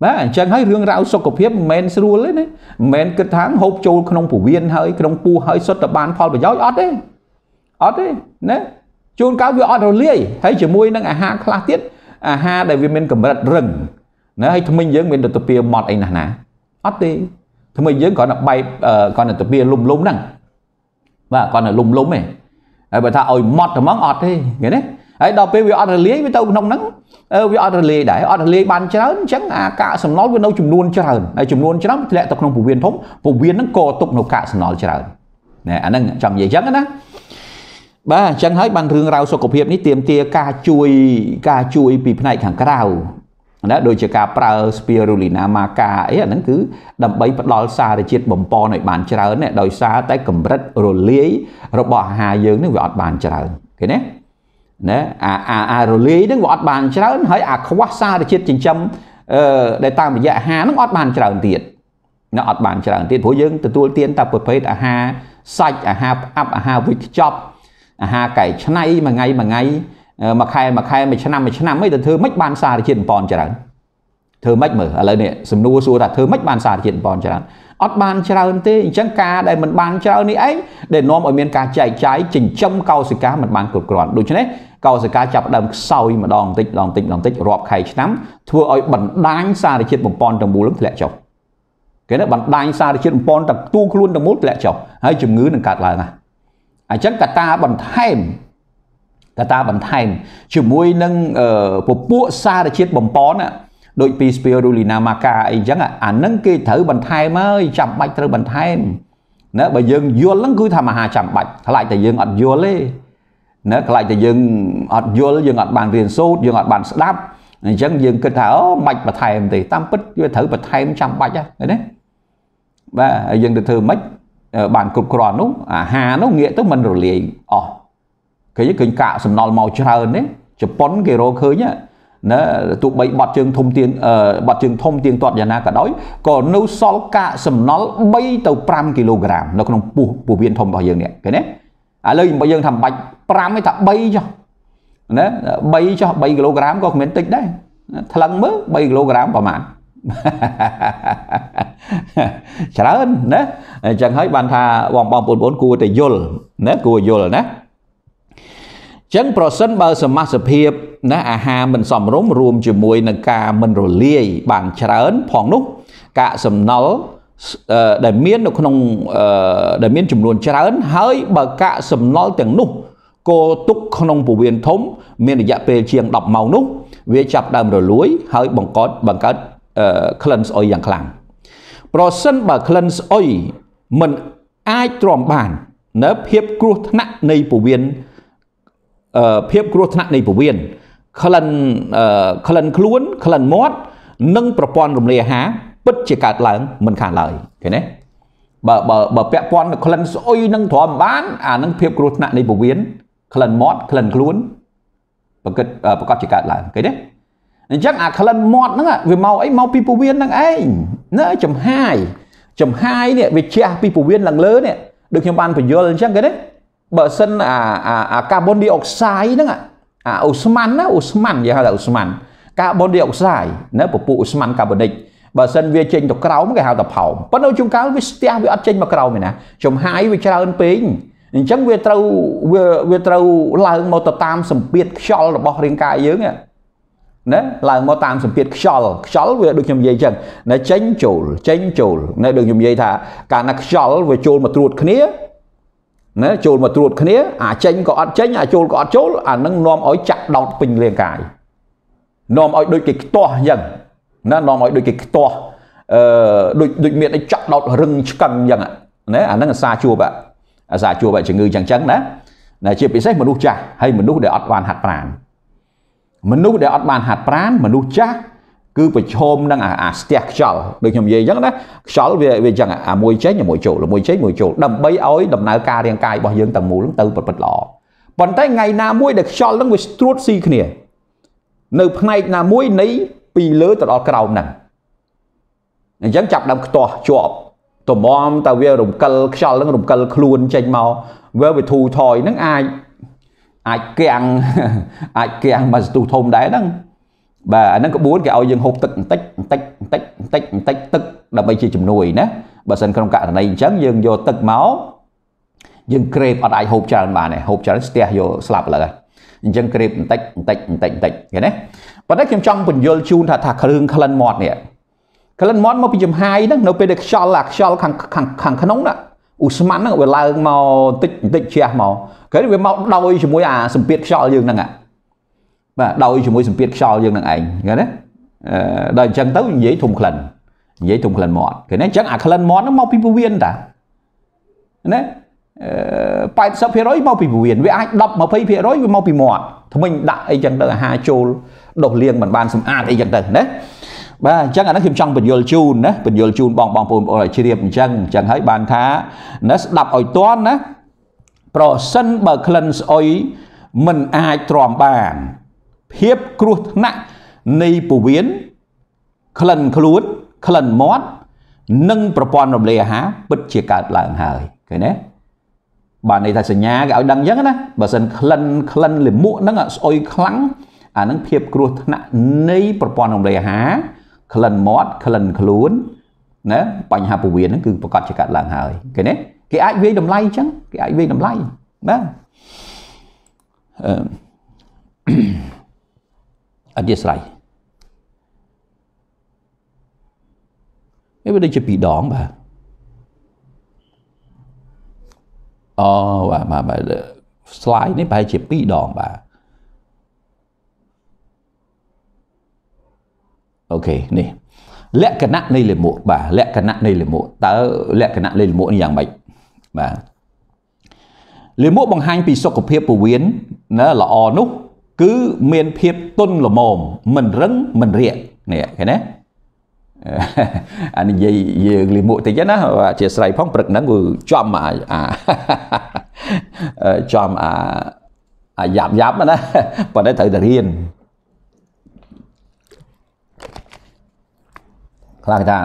បាទអញ្ចឹងហើយរឿងរ៉ាវសុខភាពមិនមែនស្រួលទេណាមិនមែនគិតថាហូបចូលក្នុងពោះវៀនហើយក្នុងពោះហើយសុទ្ធតែបានផលប្រយោជន៍អត់ទេអត់ទេណាជួនកាលវាអត់រលាយហើយជាមួយនឹងអាហារខ្លះទៀតអាហារដែលវាមានកម្រិតរឹងណាហើយថ្មិញយើងមានទៅពៀម៉ត់អីណាស់ណាអត់ទេថ្មិញយើងគ្រាន់តែបែបគ្រាន់តែទៅពៀលុំលុំហ្នឹង បាទគាត់នៅលុំលុំទេហើយបើថាឲ្យម៉ត់ហ្មងអត់ទេឃើញទេហើយដល់ពេលវាអត់រលាយវាទៅក្នុងហ្នឹងវាអត់រលាយដែរអត់រលាយបានច្រើនអញ្ចឹងអាកាកសំណល់វានៅចំនួនច្រើនហើយចំនួនច្រើនធ្លាក់ទៅក្នុងពវៀនធំពវៀនហ្នឹងក៏ទុកនៅកាកសំណល់ច្រើនណែអាហ្នឹងចង់និយាយអញ្ចឹងណាបាទអញ្ចឹងហើយបានរឿងរ៉ាវសុខភាពនេះទាមទារការជួយការជួយពីផ្នែកខាងក្រៅ ណាដូចជាការប្រើ spirulina maca អីអាហ្នឹងគឺដើម្បីផ្ដល់សារជាតិបំពន់ឲ្យបានច្រើនណាដោយសារតែកម្រិតរលាយរបស់អាហារយើងនេះវាអត់បានច្រើនឃើញទេណាអាអាអារលាយហ្នឹងវាអត់បានច្រើនហើយអាខ្វះសារជាតិចិញ្ចឹមអឺដែលតាមរយៈអាហារហ្នឹងអត់បានច្រើនទៀតណាអត់បានច្រើនទៀតព្រោះយើងទទួលទានតែប្រភេទអាហារសាច់អាហារផ្អាប់អាហារវិចខ្ចប់អាហារកែច្នៃមួយថ្ងៃមួយថ្ងៃ មួយខែមួយខែមួយឆ្នាំមួយឆ្នាំអីទៅធ្វើម៉េចបានសារជាតិបំពន់ច្រើនធ្វើម៉េចមើលឥឡូវនេះសំណួរសួរថាធ្វើម៉េចបានសារជាតិបំពន់ច្រើនអត់បានច្រើនទេអញ្ចឹងការដែលមិនបានច្រើននេះឯងដែលនាំឲ្យមានការចែកចាយចិញ្ចឹមកោសិកាមិនបានគ្រប់គ្រាន់ដូច្នេះកោសិកាចាប់ដើមខ្សោយម្ដងបន្តិចម្ដងបន្តិចម្ដងបន្តិចរាប់ខែឆ្នាំធ្វើឲ្យបណ្ដាញសារជាតិបំពន់ទាំងមូលធ្លាក់ចុះគេណាបណ្ដាញសារជាតិបំពន់ទាំងទូខ្លួនទាំងមូលធ្លាក់ចុះហើយជំងឺនឹងកើតឡើងណាអញ្ចឹងកត្តាបន្ថែម កត្តាបន្ថែមជាមួយនឹងពពួកសារជាតិបំពន់ដូចពី spirulina maca អីចឹងអានឹងគេត្រូវបន្ថែមហើយចាំបាច់ត្រូវបន្ថែមណាបើយើងយល់ហ្នឹងគឺថាមហាចាំបាច់ខ្លាចតែយើងអត់យល់ទេណាខ្លាចតែយើងអត់យល់យើងអត់បានរៀនសូត្រយើងអត់បានស្ដាប់អញ្ចឹងយើងគិតថាអូមិនបាច់បន្ថែមទេតាមពិតវាត្រូវបន្ថែមចាំបាច់ហ្នឹងណាបាទហើយយើងទៅធ្វើម៉េចបានគ្រប់គ្រាន់នោះអាហារនោះងាកទៅមិនរលាយអស់ ឃើញឃើញកាកសំណល់មកច្រើនទេជប៉ុនគេរកឃើញណាទោះបីបាត់ជើងធំទៀងបាត់ជើងធំទៀងទាត់យ៉ាងណាក៏ដោយក៏នៅសល់កាកសំណល់3ទៅ5គីឡូក្រាមនៅក្នុងពោះពោះវៀនធំរបស់យើងនេះឃើញទេឥឡូវយើងថាបាច់5ទេថា3ចុះណា3ចុះ3គីឡូក្រាមក៏គ្មានតិចដែរថ្លឹងមើល3គីឡូក្រាមប្រហែលច្រើនណាអញ្ចឹងហើយបានថាបងបងប្អូនគួរតែយល់ណាគួរយល់ណា ចឹងប្រសិនបើសមាសភាពណាអាហារមិនសមរម្យរួមជាមួយនឹងការមិនរលាយបានច្រើនផងនោះកាកសំណល់ដែលមាននៅក្នុងដែលមានចំនួនច្រើន ហើយបើកាកសំណល់ទាំងនោះគោទុកក្នុងពវៀនធំ មានរយៈពេលជាង10ម៉ោងនោះ វាចាប់ដើមរលួយ ហើយបង្កត់បង្កើតក្លិនស្អុយយ៉ាងខ្លាំងប្រសិនបើក្លិនស្អុយមិនអាចទ្រាំបាន នៅភាពគ្រោះថ្នាក់នៃពវៀន ភាពគ្រោះថ្នាក់នៃពវៀនក្លិនក្លិនខ្លួនក្លិនមាត់និងប្រព័ន្ធរំលាយអាហារពិតជាកើតឡើងមិនខានឡើយឃើញទេបើបើបើពាក់ព័ន្ធនឹងក្លិនស្អុយនឹងទ្រាំបានអានឹងភាពគ្រោះថ្នាក់នៃពវៀនក្លិនមាត់ក្លិនខ្លួនប្រកបប្រកបជាកើតឡើងឃើញទេអញ្ចឹងអាក្លិនមាត់ហ្នឹងវាមកអីមកពីពវៀនហ្នឹងឯងណាចំហាយចំហាយនេះវាជះពីពវៀនឡើងលើនេះដូចខ្ញុំបានបញ្យល់អញ្ចឹងគេទេ បើសិនអាអាកាបូនឌីអុកសាយហ្នឹងអាអូស្មានណាអូស្មានគេហៅថាអូស្មានកាបូនឌីអុកសាយណាពពុះអូស្មានកាបូនិកបើសិនវាចេញទៅក្រោមគេហៅថាផោមប៉ុន្តែជួនកាលវាស្ទះវាអត់ចេញមកក្រោមទេណាចំហាយវាច្រើនពេកអញ្ចឹងវាត្រូវវាវាត្រូវឡើងមកទៅតាមសម្ពាធខ្យល់របស់រាងកាយយើងណាឡើងមកតាមសម្ពាធខ្យល់ខ្យល់វាដូចខ្ញុំនិយាយអញ្ចឹងណាចេញចូលចេញចូលណាដូចខ្ញុំនិយាយថាកាលណាខ្យល់វាចូលមកត្រួតគ្នា ណាចូលមកត្រួតគ្នាអាចេញក៏អត់ចេញអាចូលក៏អត់ចូលអានឹងនាំឲ្យចាក់ដោតពេញរាងកាយនាំឲ្យដូចគេខ្ទាស់អញ្ចឹងណានាំឲ្យដូចគេខ្ទាស់អឺដូចដូចមានអីចាក់ដោតរឹងឆ្កឹងអញ្ចឹងណាអានឹងអាសាជួបអាសាជួបជំងឺអញ្ចឹងចឹងណាណាជាពិសេសមនុស្សចាស់ហើយមនុស្សដែលអត់បានហាត់ប្រាណមនុស្សដែលអត់បានហាត់ប្រាណមនុស្សចាស់ គឺប្រឈមនឹងអាស្ទះខ្យល់ដូចខ្ញុំនិយាយអញ្ចឹងណាខ្យល់វាវាអញ្ចឹងអាមួយចេញមួយចូលមួយចេញមួយចូលដើម្បីឲ្យដំណើរការរាងកាយរបស់យើងទាំងមូលទៅប្រព្រឹត្តល្អប៉ុន្តែថ្ងៃណាមួយដែលខ្យល់នឹងវាស្ត្រួតស៊ីគ្នានៅផ្នែកណាមួយនៃពីលើទៅដល់ក្រោមហ្នឹងអញ្ចឹងចាប់ដើមខ្ទាស់ជាប់តម្រាំតើវារំកិលខ្យល់នឹងរំកិលខ្លួនចេញមកវាវាធូរថយហ្នឹងអាចអាចគាំងអាចគាំងមកសទុះធំដែរហ្នឹង បាទអាហ្នឹងក្បួនគេឲ្យយើងហូបទឹកបន្តិចបន្តិចបន្តិចបន្តិចបន្តិចទឹកដើម្បីជាជំនួយណាបើសិនក្នុងករណីអញ្ចឹងយើងយកទឹកមកយើងក្រេបអត់អាចហូបច្រើនបានទេហូបច្រើនស្ទះយកស្លាប់ឡើយអញ្ចឹងក្រេបបន្តិចបន្តិចបន្តិចបន្តិចឃើញទេប៉ុន្តែខ្ញុំចង់បញ្យល់ជូនថាថាគ្រឿងក្លិនមាត់នេះក្លិនមាត់មកពីចំហាយហ្នឹងនៅពេលដែលខ្យល់អាខ្យល់ខាងខាងខាងក្នុងណាឧស្ម័នហ្នឹងវាឡើងមកតិចបន្តិចជះមកគេវាមកដោយជាមួយអាសម្ពាធខ្យល់យើងហ្នឹង បាទដោយជាមួយសម្ពាធខ្យល់យើងនឹងឯងឃើញទេអឺដល់អញ្ចឹងទៅនិយាយធំក្លិននិយាយធំក្លិនមាត់ឃើញទេអញ្ចឹងអាក្លិនមាត់ហ្នឹងមកពីពវៀនតាណា80%មកពីពវៀនវាអាច10 20%វាមកពីមាត់ថ្មិញដាក់អីចឹងទៅអាហារចូលដុសលាងមិនបានសម្អាតអីចឹងទៅណាបាទអញ្ចឹងអានេះខ្ញុំចង់បញ្យល់ជូនណាបញ្យល់ជូនបងបងប្អូនបងឲ្យជ្រាបអញ្ចឹងអញ្ចឹងហើយបានថាណាស្ដាប់ឲ្យតន់ណាប្រសិនបើក្លិនស្អុយមិនអាចទ្រាំបាន ភាពគ្រោះថ្នាក់នៃពវៀនក្លិនខ្លួនក្លិនមាត់និងប្រព័ន្ធរំលាយអាហារពិតជាកើតឡើងហើយឃើញទេបានន័យថាសញ្ញាគេឲ្យដឹងអញ្ចឹងណាបើសិនក្លិនក្លិនលាមកហ្នឹងស្អុយខ្លាំងអានឹងភាពគ្រោះថ្នាក់នៃប្រព័ន្ធរំលាយអាហារក្លិនមាត់ក្លិនខ្លួនណាបញ្ហាពវៀនហ្នឹងគឺប្រកាសជាកើតឡើងហើយឃើញទេគេអាចវាយតម្លៃអញ្ចឹងគេអាចវាយតម្លៃបាទអឺ អធិស្ស្រ័យវាដូចជាពីរដងបាទអូបាទបាទបាទ slide នេះប្រហែលជា2ដងបាទអូខេនេះលក្ខណៈនៃលាមកបាទលក្ខណៈនៃលាមកតើលក្ខណៈនៃលាមកនេះយ៉ាងម៉េចបាទលាមកបង្ហាញពីសុខភាពពោះវៀនណាល្អនោះ គឺមានភាពទន់ល្មមមិនរឹងមិនរាក់នេះឃើញទេអានិយាយយើងលីមួកតិចណាអធិស្ឋានផងព្រឹកហ្នឹងគឺចំអាចំអាអាយ៉ាប់យ៉ាប់ណាប៉ុន្តែត្រូវតែរៀនខ្លះថា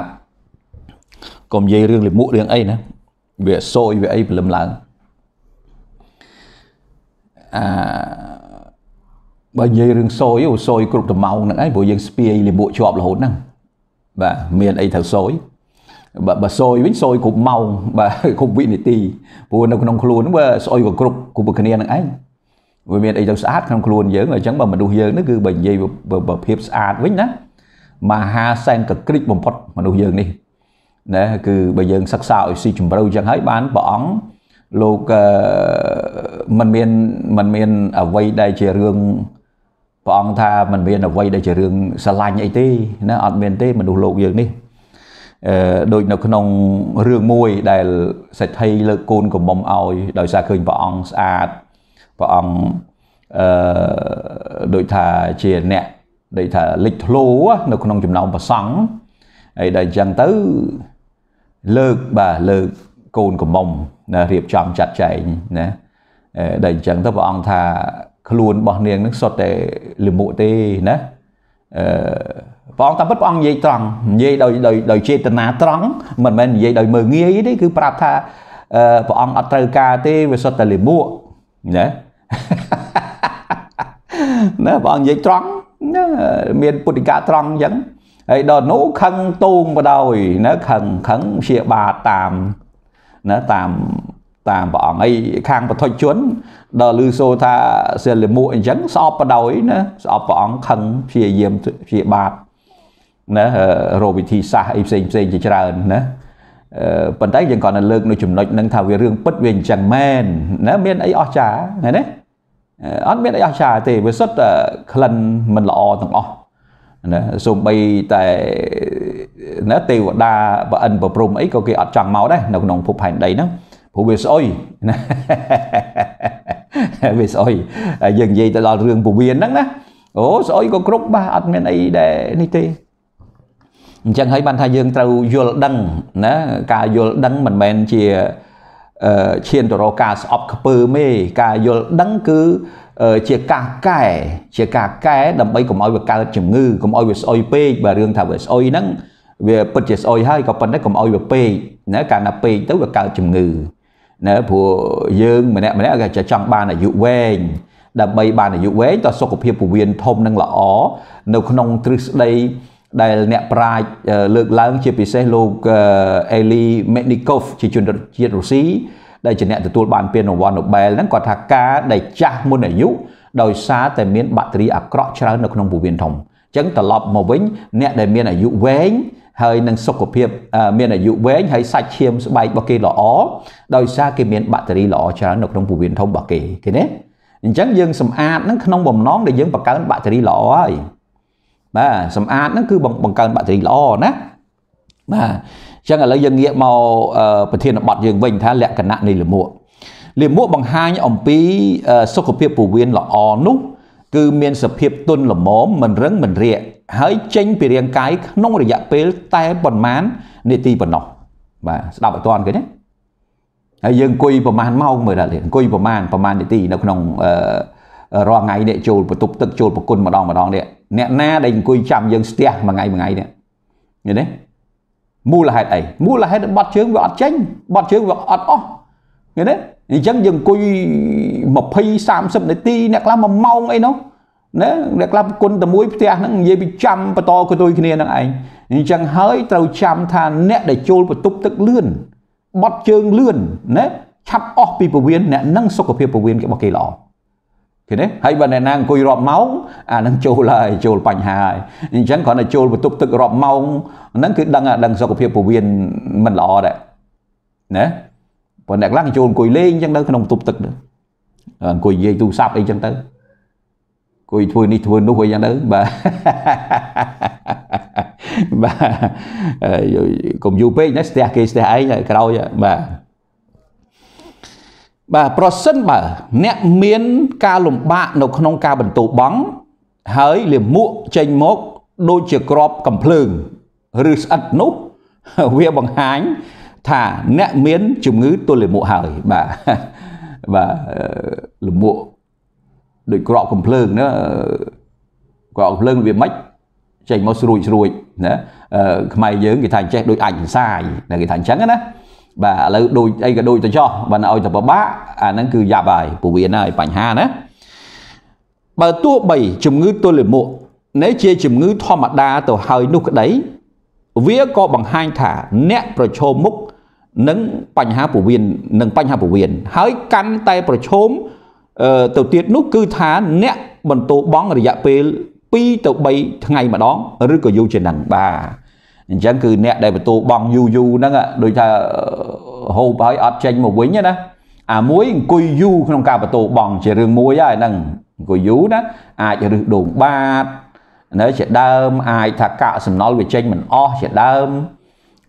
កុំនិយាយរឿងលិមួករឿងអីណាវាសយវាអីព្រលឹមឡើងអា បើនិយាយរឿងសយសយគ្រប់តម៉ោងហ្នឹងឯងព្រោះយើងស្ពាយលាបក់ជាប់រហូតហ្នឹងបាទមានអីត្រូវសយបើបើសយវិញសយគ្រប់ម៉ោងបាទគ្រប់វិនាទីព្រោះនៅក្នុងខ្លួនហ្នឹងបើស្អុយក៏គ្រប់គ្រប់គ្នាហ្នឹងឯងវាមានអីទៅស្អាតក្នុងខ្លួនយើងអញ្ចឹងបើមនុស្សយើងនេះគឺបើនិយាយបើភាពស្អាតវិញណាមហាសែនកក្រិចបំផុតមនុស្សយើងនេះណាគឺបើយើងសិក្សាឲ្យស៊ីជម្រៅអញ្ចឹងហើយបានព្រះអង្គលោកមិនមានមិនមានអ្វីដែលជារឿង ព្រះអង្គថាมันមានអ្វីដែលជារឿងស្រឡាញ់អីទេណាអត់មានទេមនុស្សលោកយើងនេះអឺដូចនៅក្នុងរឿងមួយដែលសេដ្ឋីលើកកូនកំមុំឲ្យដោយសារឃើញព្រះអង្គស្អាតព្រះអង្គអឺដូចថាជាអ្នកដូចថាលេចធ្លោនៅក្នុងចំណោមប្រសង់ហើយដល់អញ្ចឹងទៅលើកបាទលើកកូនកំមុំណារៀបចំចាត់ចែងណាដែលអញ្ចឹងទៅព្រះអង្គថា ខ្លួនរបស់នាងនឹងសុទ្ធតែលិមុទេណាអឺព្រះអង្គតាមពិតព្រះអង្គនិយាយត្រង់និយាយដោយដោយដោយចេតនាត្រង់មិនមែននិយាយដោយមើងងាយទេគឺប្រាប់ថាព្រះអង្គអត់ត្រូវការទេវាសុទ្ធតែលិមុណាណាព្រះអង្គនិយាយត្រង់ណាមានពុទ្ធិកាត្រង់អញ្ចឹងហើយដល់នោះខឹងតូងបដោយណាខឹងខឹងព្យាបាទតាមណាតាម តាមព្រះអង្គហើយខាងបឋិជនដល់ឮសូរថាសិលមួកអញ្ចឹងស្អប់បដោយណាស្អប់ព្រះអង្គខឹងព្យាយាមព្យាបាទណារកវិធីសាស្ត្រអីផ្សេងផ្សេងជាច្រើនណាប៉ុន្តែយើងគាត់នៅលើកនៅចំណុចហ្នឹងថាវារឿងពិតវាអញ្ចឹងមែនណាមានអីអស្ចារ្យណាអត់មានអីអស្ចារ្យទេវាសុទ្ធតែក្លិនមិនល្អទាំងអស់ណាសូម្បីតែណាទេវតាប្រអិនប្រព្រំអីក៏គេអត់ចង់មកដែរនៅក្នុងភពផែនដីហ្នឹង ព្រោះវាស្អុយណាវាស្អុយយើងនិយាយទៅដល់រឿងពវៀនហ្នឹងណាអូស្អុយក៏គ្រប់បាទអត់មានអីដែលនេះទេអញ្ចឹងហើយបានថាយើងត្រូវយល់ដឹងណាការយល់ដឹងមិនមែនជាឈានទៅរកការស្អប់ខ្ពើមទេការយល់ដឹងគឺជាការកែជាការកែដើម្បីកុំឲ្យវាកើតជំងឺកុំឲ្យវាស្អុយពេកបើរឿងថាវាស្អុយហ្នឹងវាពិតជាស្អុយហើយក៏ប៉ុន្តែកុំឲ្យវាពេកណាកាលណាពេកទៅវាកើតជំងឺ ណាព្រោះយើងម្នាក់ម្នាក់ក៏ចង់បានអាយុវែងដើម្បីបានអាយុវែងតសុខភាពពោះវៀនធំនិងល្អនៅក្នុងទ្រឹស្ដីដែលអ្នកប្រាជ្ញលើកឡើងជាពិសេសលោកអេលីមេនីកូវជាជនជាតិរុស្ស៊ីដែលជាអ្នកទទួលបានពានរង្វាន់ Nobel ហ្នឹងគាត់ថាការដែលចាស់មុនអាយុដោយសារតែមានបាក់តេរីអាក្រក់ច្រើននៅក្នុងពោះវៀនធំអញ្ចឹងត្រឡប់មកវិញអ្នកដែលមានអាយុវែង ហើយនឹងសុខភាពមានអាយុវែងហើយសាច់ឈាមស្បែករបស់គេល្អដោយសារគេមានបាក់តេរីល្អច្រើននៅក្នុងពោះវៀនធំរបស់គេឃើញទេអញ្ចឹងយើងសម្អាតនឹងក្នុងបំណងដែលយើងបង្កើនបាក់តេរីល្អហើយបាទសម្អាតហ្នឹងគឺបង្កើនបាក់តេរីល្អណាបាទអញ្ចឹងឥឡូវយើងងាកមកប្រធានបទយើងវិញថាលក្ខណៈនៃលាមកលាមកបង្ហាញអំពីសុខភាពពោះវៀនល្អនោះគឺមានសភាពទន់ល្មមមិនរឹងមិនរាក ហើយចេញពីរាងកាយក្នុងរយៈពេលតែប៉ុន្មាននាទីប៉ុណ្ណោះបាទស្ដាប់ឲ្យតាន់គេណាហើយយើងអង្គុយប្រហែលម៉ោងមើលដល់អង្គុយប្រហែលប្រហែលនាទីនៅក្នុងរាល់ថ្ងៃនេះចូលបន្ទប់ទឹកចូលប្រគុណម្ដងម្ដងនេះអ្នកណាដែលអង្គុយចាំយើងស្ទះមួយថ្ងៃមួយថ្ងៃនេះឃើញទេមូលហេតុអីមូលហេតុបាត់ជើងវាអត់ចេញបាត់ជើងវាអត់អស់ឃើញទេអញ្ចឹងយើងអង្គុយ20 30នាទីអ្នកខ្លះ1ម៉ោងអីនោះ ណាអ្នកខ្លះគុណតែមួយផ្ទះហ្នឹងនិយាយពីចាំបន្តកតុយគ្នាហ្នឹងឯងអញ្ចឹងហើយត្រូវចាំថាអ្នកដែលចូលបន្ទប់ទឹកលឿនបត់ជើងលឿនណាឆាប់អស់ពីពវៀនអ្នកនឹងសុខភាពពវៀនរបស់គេល្អឃើញទេហើយបើអ្នកណាអង្គុយរាប់ម៉ោងអានឹងចូលហើយចូលបញ្ហាហើយអញ្ចឹងគ្រាន់តែចូលបន្ទប់ទឹករាប់ម៉ោងហ្នឹងគឺដឹងដឹងសុខភាពពវៀនមិនល្អដែរណាប៉ុន្តែខ្លះចូលអង្គុយលេងអញ្ចឹងនៅក្នុងបន្ទប់ទឹកអង្គុយនិយាយទូរស័ព្ទអីអញ្ចឹងទៅអង្គុយធ្វើនេះធ្វើនោះអីចឹងទៅបាទបាទកុំយូរពេកណាស្ទះគេស្ទះឯងក្រោយបាទបាទប្រសិនបើ អ្នកមានការលំបាកនៅក្នុងការបន្ទោបង់ហើយលាមកចេញមកដូចជាក្របកំភ្លើងឬស្អិតនោះវាបង្ហាញថាអ្នកមានជំងឺទល់លាមកហើយបាទបាទលមក ដូចក្របកំភ្លើងណាក្របកំភ្លើងវាមិនចេញមកស្រួយស្រួយណាខ្មែរយើងគេថាចេះដូចអាចសរសាយគេថាអញ្ចឹងណាបាទឥឡូវដូចអីក៏ដូចទៅចោះបើឲ្យទៅពិបាកអាហ្នឹងគឺយ៉ាប់ហើយពវៀនហើយបញ្ហាណាបើទោះបីជំងឺទល់លាមកនេះជាជំងឺធម្មតាទៅហើយនោះក្តីវាក៏បង្ហាញថាអ្នកប្រឈមមុខនឹងបញ្ហាពវៀននឹងបញ្ហាពវៀនហើយកាន់តែប្រឈម ទៅទៀតនោះគឺថាអ្នកបន្ទោបង់រយៈពេល2ទៅ3ថ្ងៃម្ដងឬក៏យូរជាងហ្នឹងបាទអញ្ចឹងគឺអ្នកដែលបន្ទោបង់យូរយូរហ្នឹងដូចថាហូបហើយអត់ចេញមកវិញណាអាមួយអង្គុយយូរក្នុងការបន្ទោបង់ជារឿងមួយហើយហ្នឹងអង្គុយយូរណាអាចរឹសដូងបាតនៅជាដើមអាចថាកាក់សំណល់វាចេញមិនអស់ជាដើម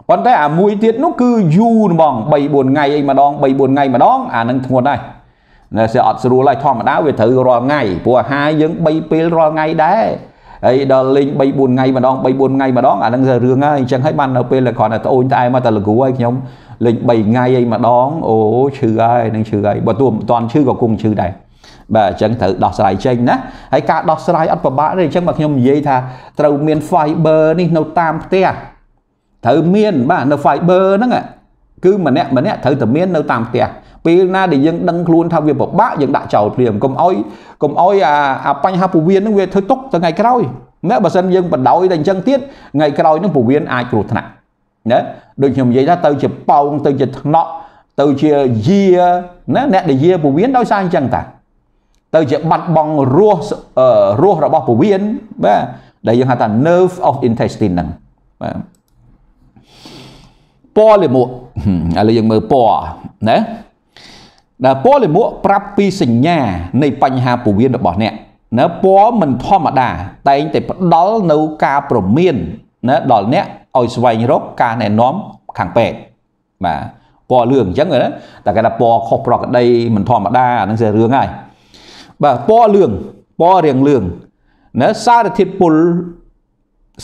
ប៉ុន្តែអាមួយទៀតនោះគឺយូរហ្មង3 4ថ្ងៃអីម្ដង3 4ថ្ងៃម្ដងអានឹងធ្ងន់ហើយ នៅ sẽ អត់ស្រួលហើយធម្មតាវាត្រូវរាល់ថ្ងៃព្រោះអាហារយើង3ពេលរាល់ថ្ងៃដែរហើយដល់លេង3 4ថ្ងៃម្ដង3 4ថ្ងៃម្ដងអានឹងរឿងហើយអញ្ចឹងហើយបាននៅពេលគ្រាន់តែត្អូញត្អែមកតែលគូហើយខ្ញុំលេង3ថ្ងៃអីម្ដងអូឈឺហើយនឹងឈឺហើយបើទោះមិនតាន់ឈឺក៏គង់ឈឺដែរបាទអញ្ចឹងត្រូវដោះស្រាយចេញណាហើយការដោះស្រាយអត់ពិបាកទេអញ្ចឹងបើខ្ញុំនិយាយថាត្រូវមាន fiber នេះនៅតាមផ្ទះត្រូវមានបាទនៅ fiber ហ្នឹងគឺម្នាក់ម្នាក់ត្រូវតែមាននៅតាមផ្ទះ ពេលណាដែលយើងដឹងខ្លួនថាវាពិបាកយើងដាក់ចោលព្រាមកុំអោយកុំអោយអាអាបញ្ហាពោះវៀនហ្នឹងវាធ្វើទុកទៅថ្ងៃក្រោយណាបើសិនយើងបដោយតែអញ្ចឹងទៀតថ្ងៃក្រោយហ្នឹងពោះវៀនអាចគ្រោះថ្នាក់ណាដូចខ្ញុំនិយាយថាទៅជាប៉ោងទៅជាថ្នាក់ទៅជាយាណាអ្នកដែលយាពោះវៀនដោយសារអញ្ចឹងតាទៅជាបាត់បង់រសរសរបស់ពោះវៀនបាទដែលយើងហៅថា nerve of intestine ហ្នឹងបាទពណ៌លាមកឥឡូវយើងមើលពណ៌ណា ដែលពណ៌លាមកប្រាប់ពីសញ្ញានៃបញ្ហាពោះវៀនរបស់អ្នកណាពណ៌មិនធម្មតា តែងតែផ្ដល់នៅការប្រមានណាដល់អ្នកឲ្យស្វែងរកការណែនាំខាងពេទ្យបាទពណ៌លឿងអញ្ចឹងណាតែគេថាពណ៌ខុសប្រក្រតីមិនធម្មតាអានឹងជារឿងហើយបាទពណ៌លឿងពណ៌រៀងលឿងណាសារធាតុពុល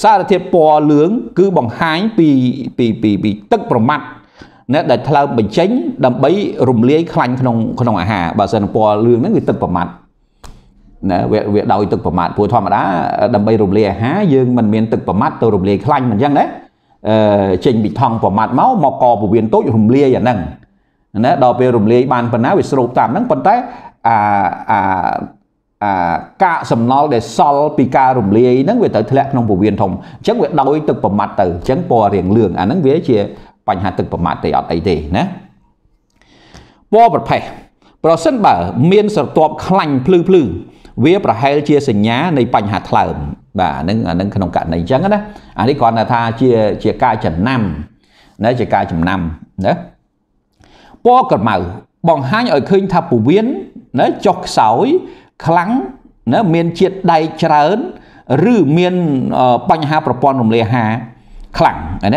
សារធាតុពណ៌លឿងគឺបង្ហាញពីពីពីពីទឹកប្រមាត់ ណាដែលថ្លើមបញ្ចេញដើម្បីរំលាយខ្លាញ់ក្នុងក្នុងអាហារបើសិនពណ៌លឿងហ្នឹងវាទឹកប្រមាត់ណាវាវាដោយទឹកប្រមាត់ព្រោះធម្មតាដើម្បីរំលាយអាហារយើងមិនមានទឹកប្រមាត់ទៅរំលាយខ្លាញ់មិនអញ្ចឹងណាអឺចេញពីថង់ប្រមាត់មកមកកពវៀនតូចរំលាយអាហ្នឹងណាដល់ពេលរំលាយបានប៉ុណ្ណាវាស្រូបតាមហ្នឹងប៉ុន្តែអាអាអាកាកសំណល់ដែលសល់ពីការរំលាយហ្នឹងវាត្រូវធ្លាក់ក្នុងពវៀនធំអញ្ចឹងវាដោយទឹកប្រមាត់ទៅអញ្ចឹងពណ៌រៀងលឿងអាហ្នឹងវាជា បញ្ហាទឹកប្រមាត់ទេអត់អីទេណាពណ៌ប្រផេះប្រសិនបើ មានស្រទាប់ខ្លាញ់ភ្លឺភ្លឺវាប្រហែលជាសញ្ញានៃបញ្ហាថ្លើមបាទអានឹងអានឹងក្នុងករណីអញ្ចឹងណាអានេះគ្រាន់តែថាជាជាការចំណាំណាជាការចំណាំណាពណ៌ក្រមៅបង្ហាញឲ្យឃើញថាពវៀនណាចុះខ្សោយខ្លាំងណាមានជាតិដែកច្រើន ឬមានបញ្ហាប្រព័ន្ធរំលាយអាហារ ខ្លាំងណា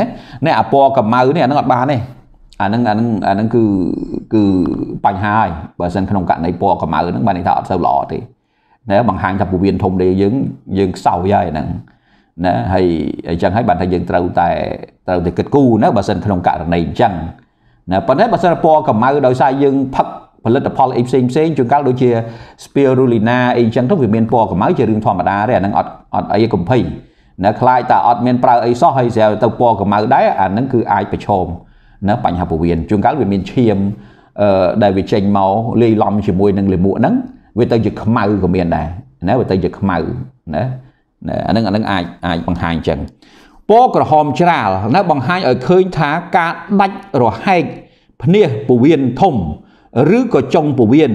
នេះអាពណ៌កម្ៅនេះអានឹងអត់បានទេអានឹងអានឹងអានឹងគឺគឺបញ្ហាហើយបើសិនក្នុងករណីពណ៌កម្ៅហ្នឹងបានន័យថាអត់សូវល្អទេណាបង្ហាញថាពវៀនធំទេយើងយើងខ្សោយហើយហ្នឹងណាហើយអញ្ចឹងហើយបានថាយើងត្រូវតែត្រូវតែគិតគូរណាបើសិនក្នុងករណីអញ្ចឹងណាប៉ុន្តែបើសិនពណ៌កម្ៅដោយសារយើងផឹកផលិតផលអីផ្សេងផ្សេងជួនកាលដូចជា spirulina អីចឹងទៅវាមានពណ៌ខ្មៅជារឿងធម្មតាទេអាហ្នឹងអត់អត់អីកំភៃ ណាខ្លាចតែអត់មានប្រើអីសោះហើយស្រាប់ទៅពណ៌ខ្មៅដែរអាហ្នឹងគឺអាចប្រឈមណាបញ្ហាពោះវៀនជួនកាលវាមានឈាមអឺដែលវាចេញមកលាយឡំជាមួយនឹងលាមកហ្នឹងវាទៅជាខ្មៅក៏មានដែរណាវាទៅជាខ្មៅណាអាហ្នឹងអាហ្នឹងអាចអាចបង្ហាញចឹងពណ៌ក្រហមច្រាលណាបង្ហាញឲ្យឃើញថាការដាច់រហែកភ្នះពោះវៀនធំ ឬក៏ចុងពវៀន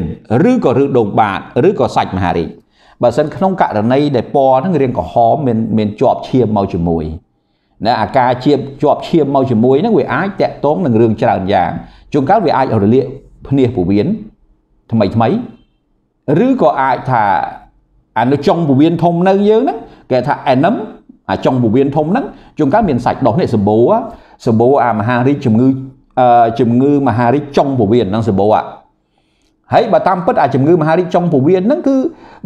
ឬក៏ឬដងបាត ឬក៏សាច់មហារាជ បើសិនក្នុងករណីដែលពណ៌ហ្នឹងរាងក្រហមមានមានជាប់ឈាមមកជាមួយណាអាការជាបជាប់ឈាមមកជាមួយហ្នឹងវាអាចតាក់ទងនឹងរឿងច្រើនយ៉ាងជួនកាលវាអាចរលាកភ្នះពវៀនថ្មីថ្មីឬក៏អាចថាអានៅចុងពវៀនធំនៅយើងហ្នឹងគេថា enum អាចុងពវៀនធំហ្នឹងជួនកាលមានសាច់ដុះនេះសម្បូរសម្បូរអាមហារីកជំងឺជំងឺមហារីកចុងពោះវៀននឹងសម្បូរ ហើយបើតាមពិតអាជំងឺមហារីកចុងពោះវៀនហ្នឹងគឺ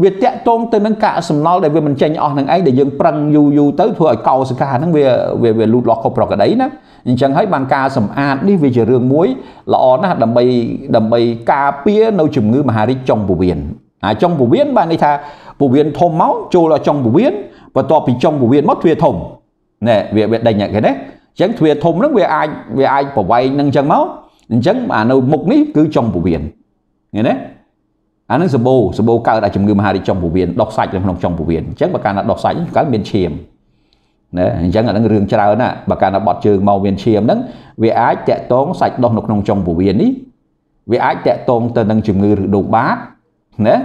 វាតាក់ទងទៅនឹងកាកសំណល់ដែលវាមិនចេញអស់នឹងឯងដែលយើងប្រឹងយូរយូរទៅធ្វើឲ្យកោសិកាហ្នឹងវាវាលូតលាស់ខុសប្រក្រតីណាអញ្ចឹងហើយបានការសម្អាតនេះវាជារឿងមួយល្អណាស់ដើម្បីដើម្បីការពារនៅជំងឺមហារីកចុងពោះវៀនអាចុងពោះវៀនបានន័យថាពោះវៀនធំមកចូលដល់ចុងពោះវៀនបន្ទាប់ពីចុងពោះវៀនមកទ្វារធំណែវាវាដេញគេណាអញ្ចឹងទ្វារធំហ្នឹងវាអាចវាអាចប្រវែងនឹងអញ្ចឹងមកអញ្ចឹងអានៅមុខនេះគឺចុងពោះវៀន ឃើញទេអានឹងសបោសបោកើតអាជំងឺមហារីកចុងពោះវៀនដុសសាច់នៅក្នុងចុងពោះវៀនអញ្ចឹងបើកាលណាដុសសាច់កើតមានឈាមណាអញ្ចឹងអានឹងរឿងច្រើនណាបើកាលណាបត់ជើងមកមានឈាមហ្នឹងវាអាចតាក់ទងសាច់ដុសនៅក្នុងចុងពោះវៀននេះវាអាចតាក់ទងទៅនឹងជំងឺរដូវបាតណា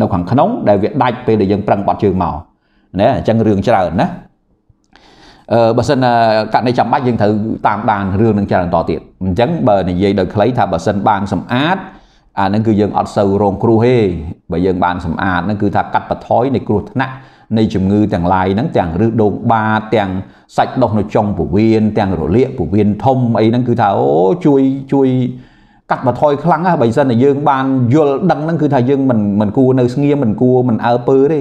នៅខាងក្នុងដែលវាដាច់ពេលដែលយើងប្រឹងបត់ជើងមកណាអញ្ចឹងរឿងច្រើនណាអឺបើសិនករណីចាំបាច់យើងត្រូវតាមដានរឿងនឹងច្រើនតទៀតអញ្ចឹងបើនិយាយដោយខ្លីថាបើសិនបានសម្អាត អាហ្នឹងគឺយើងអត់សូវរងគ្រោះទេបើយើងបានសម្អាតហ្នឹងគឺថាកាត់បន្ថយនៃគ្រោះថ្នាក់នៃជំងឺទាំងឡាយហ្នឹងទាំងរឹសដូងបាតទាំងសាច់ដុះនៅចុងពោះវៀនទាំងរលាកពោះវៀនធំអីហ្នឹងគឺថាអូជួយជួយកាត់បន្ថយខ្លាំងណាស់បើមិនតែយើងបានយល់ដឹងហ្នឹងគឺថាយើងមិនមិនគួរនៅស្ងៀមមិនគួរមិនអើពើទេ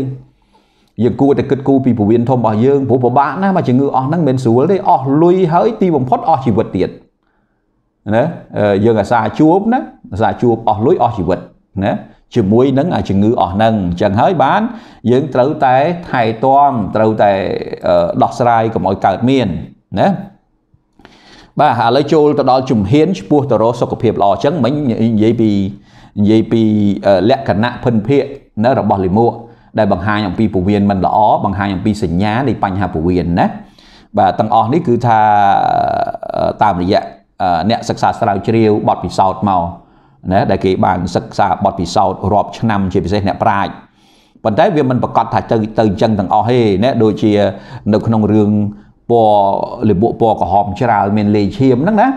យើងគួរតែគិតគូរពីពោះវៀនធំរបស់យើងព្រោះពិបាកណាស់មកជំងឺអស់ហ្នឹងមិនស្រួលទេអស់លុយហើយទីបំផុតអស់ជីវិតទៀត ណាយើងអាសាជួបណាអាសាជួបអស់លុយអស់ជីវិតណាជាមួយនឹងអាជំងឺអស់ហ្នឹងអញ្ចឹងហើយបាន យើងត្រូវតែថែទាំត្រូវតែដោះស្រាយកុំឲ្យកើតមានណាបាទឥឡូវចូលទៅដល់ជំហានឆ្ពោះទៅរកសុខភាពល្អអញ្ចឹងមិញនិយាយពីនិយាយពីលក្ខណៈភិនភាកនៅរបស់លិមួកដែលបង្ហាញអំពីពវៀនមិនល្អបង្ហាញអំពីសញ្ញានៃបញ្ហាពវៀនណាបាទទាំងអស់នេះគឺថាតាមរយៈ អ្នកសិក្សាស្រាវជ្រាវបទពិសោធន៍មកណាដែលគេបានសិក្សាបទពិសោធន៍រាប់ឆ្នាំជាពិសេសអ្នកប្រាជ្ញប៉ុន្តែវាមិនប្រកាសថាទៅទៅអញ្ចឹងទាំងអស់ទេណាដូចជានៅក្នុងរឿងពណ៌លិបពណ៌ក្រហមច្រាលមានលេឈាមហ្នឹងណា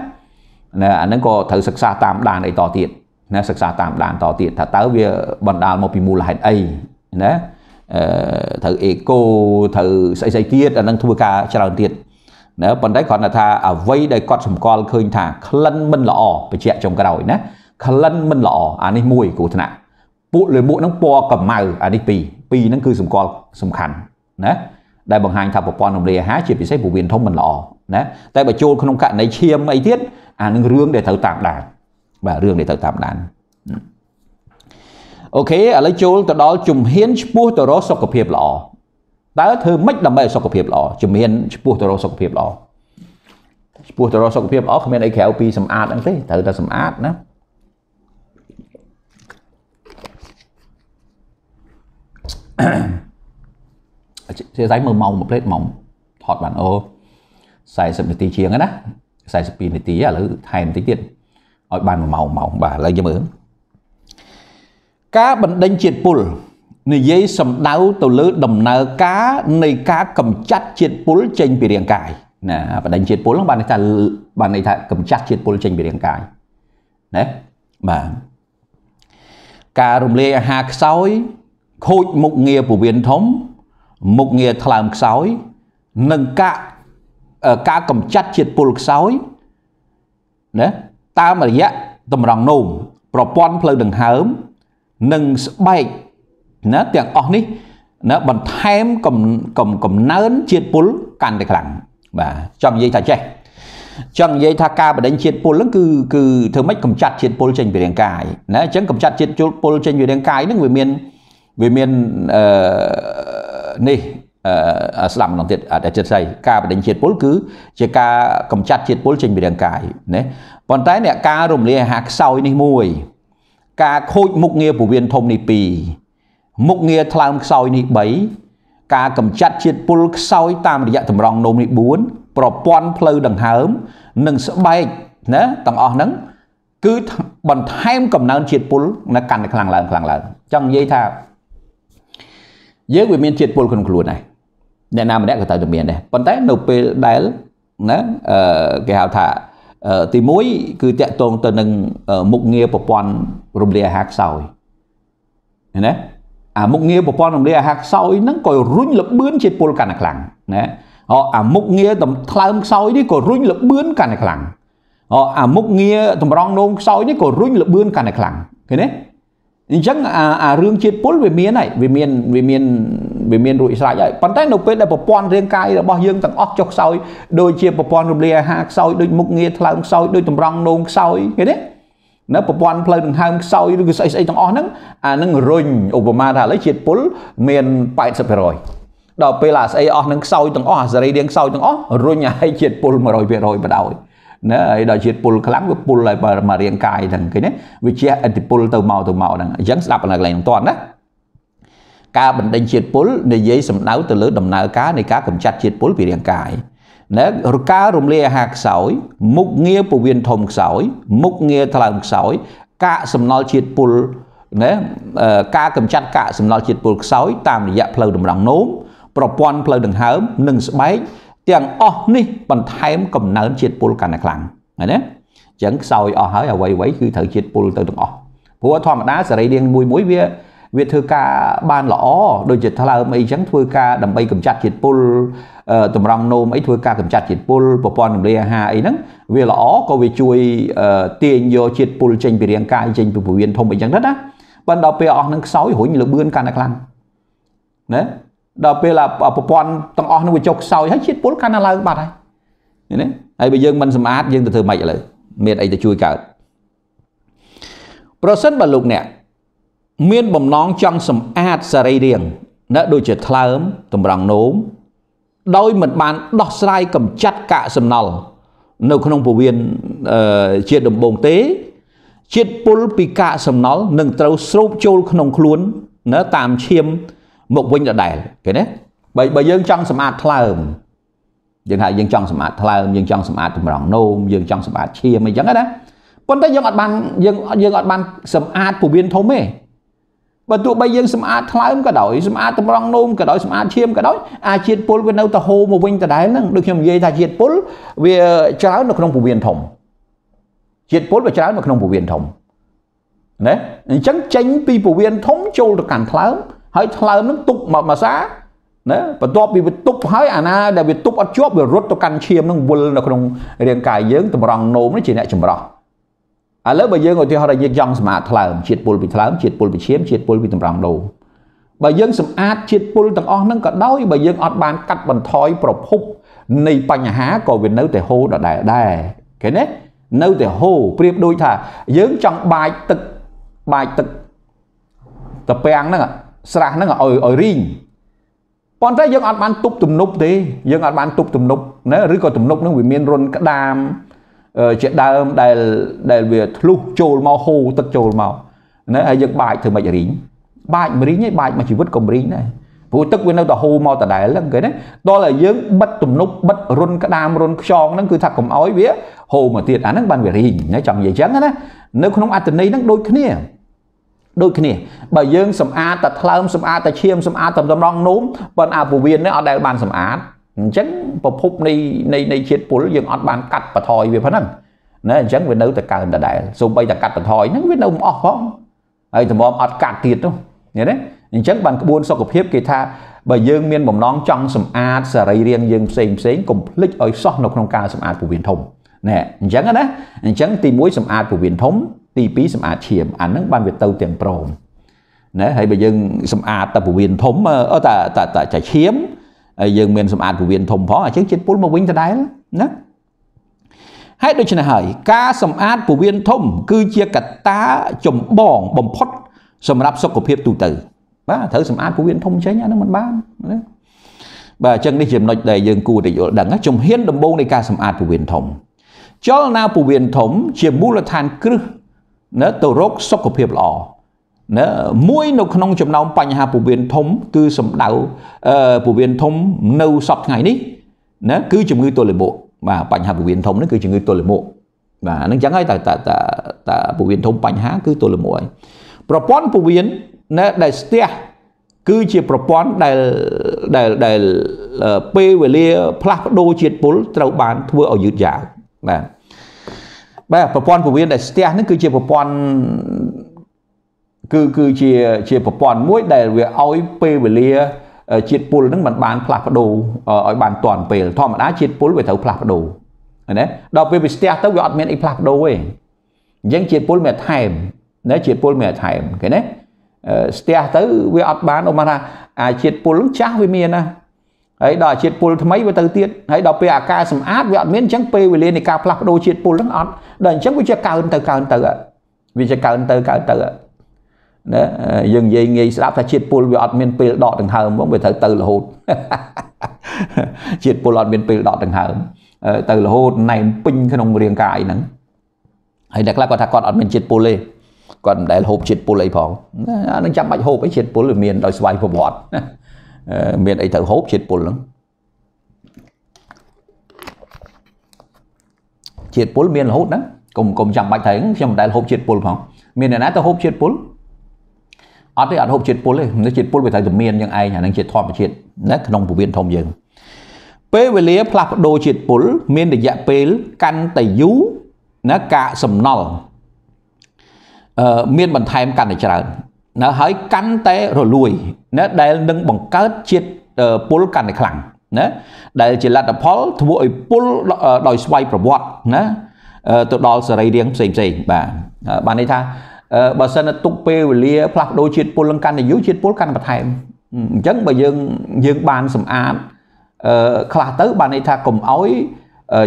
ណាអាហ្នឹងក៏ត្រូវសិក្សាតាមដានអីតទៀតណាសិក្សាតាមដានតទៀតថាតើវាបណ្ដាលមកពីមូលហេតុអីណាអឺត្រូវអេកូត្រូវស្អីស្អីទៀតអានឹងធ្វើការច្រើនទៀត ណាប៉ុន្តែគ្រាន់តែថាអ្វីដែលគាត់សម្គាល់ឃើញថាក្លិនមិនល្អបញ្ជាក់ចុងក្រោយណាក្លិនមិនល្អអានេះមួយគ្រោះថ្នាក់ពួកលើមួកហ្នឹងពណ៌កម្ៅអានេះពីរពីរហ្នឹងគឺសម្គាល់សំខាន់ណាដែលបង្ហាញថាប្រព័ន្ធរំលាយអាហារជាពិសេសពោះវៀនធំមិនល្អណាតែបើចូលក្នុងករណីឈាមអីទៀតអានឹងរឿងដែលត្រូវតាមដានបាទរឿងដែលត្រូវតាមដានអូខេឥឡូវចូលទៅដល់ជំហានឆ្ពោះទៅរកសុខភាពល្អ តើធ្វើម៉េចដើម្បីឲ្យសុខភាពល្អជំហានឆ្ពោះទៅរកសុខភាពល្អឆ្ពោះទៅរកសុខភាពល្អគ្មានអីក្រៅពីសម្អាតហ្នឹងទេត្រូវតែសម្អាតណាជាស្អីមើលម៉ោងមួយផ្លេតម៉ោងថតបានអូ40នាទីជាងណា42នាទីឥឡូវថែមបន្តិចទៀតឲ្យបាន1ម៉ោងម៉ោងបាទឥឡូវយើងមើលការបណ្ដេញជាតិពុល និយាយសំដៅទៅលើដំណើរការនៃការកម្ចាត់ជាតិពុលចេញពីរាងកាយណាបណ្ដេញជាតិពុលហ្នឹងបានន័យថាបានន័យថាកម្ចាត់ជាតិពុលចេញពីរាងកាយណាបាទការរំលាយអាហារខ្សោយខូចមុខងារពោះវៀនធំ មុខងារថ្លើមខ្សោយ និងការការកម្ចាត់ជាតិពុលខ្សោយណាតាមរយៈតម្រង់នោមប្រព័ន្ធផ្លូវដង្ហើម និងស្បែក ណាទាំងអស់នេះណាបន្ថែមកំកំកំណើនជាតិពុលកាន់តែខ្លាំងបាទចង់និយាយថាចេះចង់និយាយថាការបដិញជាតិពុលហ្នឹងគឺគឺធ្វើម៉េចកម្ចាត់ជាតិពុលចេញពីរាងកាយណាអញ្ចឹងកម្ចាត់ជាតិពុលចេញពីរាងកាយហ្នឹងវាមានវាមានអឺនេះអឺស្ដាប់ម្ដងទៀតអត់ចិត្តស្អីការបដិញជាតិពុលគឺជាការកម្ចាត់ជាតិពុលចេញពីរាងកាយណាប៉ុន្តែអ្នកការរំលាយអាហារខ្សោយនេះមួយ ការខូចមុខងារពោះវៀនធំនេះ2 មុខងារថ្លើមខ្សោយនេះ3ការកម្ចាត់ជាតិពុលខ្សោយតាមរយៈតម្រង់នោមនេះ4ប្រព័ន្ធផ្លូវដង្ហើម និងស្បែកណាទាំងអស់ហ្នឹងគឺបន្ថែមកំណើនជាតិពុលនៅកាន់តែខ្លាំងឡើងខ្លាំងឡើងចង់និយាយថាយើងវាមានជាតិពុលក្នុងខ្លួនដែរអ្នកណាម្នាក់ក៏ត្រូវតែមានដែរប៉ុន្តែនៅពេលដែលណាអឺគេហៅថាទី1គឺតកតងទៅនឹងមុខងារប្រព័ន្ធរំលាយអាហារខ្សោយឃើញទេ អាមុខងារប្រព័ន្ធរំលាយអាហារខ្សោយហ្នឹងក៏រុញលបឿនជាតិពុលកាន់តែខ្លាំងណាអអាមុខងារថ្លើមខ្សោយនេះក៏រុញលបឿនកាន់តែខ្លាំងអអាមុខងារតម្រង់នោមខ្សោយនេះក៏រុញលបឿនកាន់តែខ្លាំងឃើញទេអញ្ចឹងអាអារឿងជាតិពុលវាមានហើយវាមានវាមានវាមានរួចស្រេចហើយប៉ុន្តែនៅពេលដែលប្រព័ន្ធរាងកាយរបស់យើងទាំងអស់ចុះខ្សោយដូចជាប្រព័ន្ធរំលាយអាហារខ្សោយដូចមុខងារថ្លើមខ្សោយដូចតម្រង់នោមខ្សោយឃើញទេ នៅប្រព័ន្ធផ្លូវដង្ហើមខ្សោយឬក៏ស្អីស្អីទាំងអស់ហ្នឹងអានឹងរុញឧបមាថាឥឡូវជាតិពុលមាន80%ដល់ពេលអាស្អីអស់នឹងខ្សោយទាំងអស់អាសេរីរាងខ្សោយទាំងអស់រុញឲ្យជាតិពុល100%បដ ாய் ណាហើយដល់ជាតិពុលខ្លាំងវាពុលឲ្យមករាងកាយហ្នឹងឃើញទេវាជាអតិពុលទៅមកទៅមកហ្នឹងអញ្ចឹងស្ដាប់នៅកន្លែងហ្នឹងតន់ណាការបណ្ដេញជាតិពុលនិយាយសំដៅទៅលើដំណើរការនៃការកម្ចាត់ជាតិពុលពីរាងកាយ ណាការរំលាយអាហារខ្សោយ មុខងារពោះវៀនធំខ្សោយ មុខងារថ្លើមខ្សោយ កាកសំណល់ជាតិពុលណាការកម្ចាត់កាកសំណល់ជាតិពុលខ្សោយតាមរយៈផ្លូវតម្រង់នោមប្រព័ន្ធផ្លូវដង្ហើមនិងស្បែកទាំងអស់នេះបន្ថែមកំណើនជាតិពុលកាន់តែខ្លាំងឃើញទេអញ្ចឹងខ្សោយអស់ហើយអ្វីអ្វីគឺត្រូវជាតិពុលទៅទាំងអស់ព្រោះធម្មតាសរីរាង្គមួយមួយវា វាធ្វើការបានល្អដូចជាថ្លើមអីចឹងធ្វើការដើម្បីកម្ចាត់ជាតិពុលតម្រង់នោមអីធ្វើការកម្ចាត់ជាតិពុលប្រព័ន្ធរំលាយអាហារអីហ្នឹងវាល្អក៏វាជួយទាញយកជាតិពុលចេញពីរាងកាយចេញពីពោះវៀនធំអីចឹងទៅណាប៉ុន្តែដល់ពេលអស់នឹងខ្សោយរុញលបឿនកាន់តែខ្លាំងណាដល់ពេលប្រព័ន្ធទាំងអស់នឹងវាចុះខ្សោយហើយជាតិពុលកាន់តែឡើងបាត់ហើយឃើញទេហើយបើយើងមិនសម្អាតយើងទៅធ្វើម៉េចឥឡូវមានអីទៅជួយកើតប្រសិនបើលោកអ្នក មានបំណងចង់សម្អាតសរីរាង្គណាដូចជាថ្លើមតម្រង់នោមដោយមិនបានដោះស្រាយកម្ចាត់កាកសំណល់នៅក្នុងពវៀនជាដំបងទេជាតិពុលពីកាកសំណល់នឹងត្រូវស្រូបចូលក្នុងខ្លួនណាតាមឈាមមកវិញដដែលឃើញទេបើបើយើងចង់សម្អាតថ្លើមយើងថាយើងចង់សម្អាតថ្លើមយើងចង់សម្អាតតម្រង់នោមយើងចង់សម្អាតឈាមអីចឹងណាប៉ុន្តែយើងអត់បានយើងយើងអត់បានសម្អាតពវៀនធំទេ បើទោះបីយើងសម្អាតថ្លើមក៏ដោយសម្អាតតម្រង់នោមក៏ដោយសម្អាតឈាមក៏ដោយអាជាតិពុលវានៅតែហូរមកវិញដដែលហ្នឹងដូចខ្ញុំនិយាយថាជាតិពុលវាច្រើននៅក្នុងពវៀនធំជាតិពុលវាច្រើននៅក្នុងពវៀនធំណាអញ្ចឹងចេញពីពវៀនធំចូលទៅកាន់ថ្លើមហើយថ្លើមនឹងទុកមកមួយសាណាបន្ទាប់ពីវាទប់ហើយអាណាដែលវាទប់អត់ជាប់វារត់ទៅកាន់ឈាមនឹងវិលនៅក្នុងរាងកាយយើងតម្រង់នោមនេះជាអ្នកចម្រោះ ឥឡូវបើយើងឧទាហរណ៍យើងចង់សម្អាតថ្លើមជាតិពុលពីថ្លើមជាតិពុលពីឈាមជាតិពុលពីតម្រង់នោមបើយើងសម្អាតជាតិពុលទាំងអស់ហ្នឹងក៏ដោយបើយើងអត់បានកាត់បន្ថយប្រភពនៃបញ្ហាក៏វានៅតែហូរដដែលដែរឃើញទេនៅតែហូរប្រៀបដូចថាយើងចង់បាចទឹកបាចទឹកតាពាំងហ្នឹងស្រះហ្នឹងឲ្យឲ្យរីងប៉ុន្តែយើងអត់បានទប់ទំនប់ទេយើងអត់បានទប់ទំនប់ណាឬក៏ទំនប់ហ្នឹងវាមានរុនក្តាម ជាដើមដែលដែលវាធ្លុះចូលមកហូរទឹកចូលមកណាហើយយើងបាចធ្វើម៉េចរីងបាចម្រីងឯងបាចមកជីវិតក៏រីងដែរព្រោះទឹកវានៅតែហូរមកដដែលហ្នឹងគេណាដល់តែយើងបិទទំនប់បិទរុនក្តាមរុនខ្យងហ្នឹងគឺថាកុំអោយវាហូរមកទៀតអាហ្នឹងបានវារីងណាចង់និយាយចឹងណានៅក្នុងអត្តន័យហ្នឹងដូចគ្នាដូចគ្នាបើយើងសម្អាតតែថ្លើមសម្អាតតែឈាមសម្អាតតែតម្រង់នោមប៉ុន្តែអាពវៀននេះអត់ដែលបានសម្អាត អញ្ចឹងប្រភពនៃនៃនៃជាតិពុលយើងអត់បានកាត់បន្ថយវាប៉ុណ្ណឹងណាអញ្ចឹងវានៅតែកើនដដែលសូម្បីតែកាត់បន្ថយហ្នឹងវានៅមិនអស់ផងហើយតម្រាំអត់កាត់ទៀតនោះឃើញទេអញ្ចឹងបានក្បួនសុខភាពគេថាបើយើងមានបំណងចង់សម្អាតសរីរាង្គយើងផ្សេងផ្សេងកុំភ្លេចឲ្យសោះនៅក្នុងការសម្អាតពោះវៀនធំណែអញ្ចឹងណាអញ្ចឹងទី1សម្អាតពោះវៀនធំទី2សម្អាតឈាមអាហ្នឹងបានវាទៅទាំងព្រមណាហើយបើយើងសម្អាតតែពោះវៀនធំអឺតែតែតែឈាម ហើយយើងមានសម្អាតពោះវៀនធំផងអញ្ចឹងជាតិពុលមកវិញដដែលណាហើយដូច្នេះហើយការសម្អាតពោះវៀនធំ គឺជាកត្តាចម្បងបំផុត សម្រាប់សុខភាពទូទៅ បាទត្រូវសម្អាតពោះវៀនធំចេញអានឹងមិនបានណាបាទអញ្ចឹងនេះជាចំណុចដែលយើងគួរតែយល់ដឹងជំហានដំបូងនៃការសម្អាតពោះវៀនធំ ចលនាពោះវៀនធំ ជាមូលដ្ឋានគ្រឹះណាទៅរកសុខភាពល្អ ណាមួយនៅក្នុងចំណោមបញ្ហាពោះវៀនធំ គឺសម្ដៅអឺពោះវៀនធំនៅសពថ្ងៃនេះណាគឺជំងឺទល់លាមកបាទបញ្ហាពោះវៀនធំនេះគឺជំងឺទល់លាមកបាទហ្នឹងចឹងហើយតើតើតើតើពោះវៀនធំបញ្ហាគឺទល់លាមកហើយប្រព័ន្ធពោះវៀនណាដែលស្ទះគឺជាប្រព័ន្ធដែលដែលដែលពេលវេលា ផ្លាស់ប្ដូរជាតិពុលត្រូវបានធ្វើឲ្យយឺតយ៉ាវបាទបាទប្រព័ន្ធពវៀនដែលស្ទះហ្នឹងគឺជាប្រព័ន្ធ គឺគឺជាជាប្រព័ន្ធមួយដែលវាឲ្យពេលវេលាជាតិពុលហ្នឹងมันបានផ្លាស់ប្ដូរឲ្យបានទាន់ពេលធម្មតាជាតិពុលវាត្រូវផ្លាស់ប្ដូរណាដល់ពេលវាស្ទះទៅវាអត់មានអីផ្លាស់ប្ដូរទេអញ្ចឹងជាតិពុលមានថែមណាជាតិពុលមានថែមឃើញទេស្ទះទៅវាអត់បានអូមកថាអាជាតិពុលចាស់វាមានណាហើយដល់ជាតិពុលថ្មីវាទៅទៀតហើយដល់ពេលអាការសម្អាតវាអត់មានអញ្ចឹងពេលវេលានៃការផ្លាស់ប្ដូរជាតិពុលហ្នឹងអត់ដល់អញ្ចឹងវាជាកើនទៅកើនទៅវាជាកើនទៅកើនទៅ ណាយើងនិយាយងាយស្ដាប់ថាជាតិពុលវាអត់មានពេលដកដង្ហើមហ្មងវាត្រូវទៅរហូតជាតិពុលអត់មានពេលដកដង្ហើមទៅរហូតណែនពេញក្នុងរាងកាយហ្នឹងហើយអ្នកខ្លះគាត់ថាគាត់អត់មានជាតិពុលទេគាត់មិនដែលហូបជាតិពុលអីផងអានឹងចាំបាច់ហូបអីជាតិពុលវាមានដោយស្វ័យប្រវត្តិមានអីត្រូវហូបជាតិពុលហ្នឹងជាតិពុលមានរហូតណាកុំកុំចាំបាច់ថាខ្ញុំមិនដែលហូបជាតិពុលផងមានអ្នកណាទៅហូបជាតិពុល អត់ទេអត់ហូបជាតិពុលទេជាតិពុលវាត្រូវតែមានយ៉ាងឯងអានឹងជាធម្មជាតិណាក្នុងពវៀនធំយើងពេលវេលាផ្លាស់ប្ដូរជាតិពុលមានរយៈពេលកាន់តែយូរណាកាកសំណល់អឺមានបន្ថែមកាន់តែច្រើនណាហើយកាន់តែរលួយណាដែលនឹងបង្កើតជាតិពុលកាន់តែខ្លាំងណាដែលជាលទ្ធផលធ្វើឲ្យពុលដោយស្វ័យប្រវត្តិណាទៅដល់សរីរាង្គផ្សេងផ្សេងបាទបានន័យថា បើសិនទុកពេលវេលាផ្លាស់ប្ដូរជាតិពុលនឹងកាន់តែយូរជាតិពុលកាន់តែបន្ថែមអញ្ចឹងបើយើងយើងបានសម្អាតអឺខ្លះទៅបានន័យថាកុំអោយ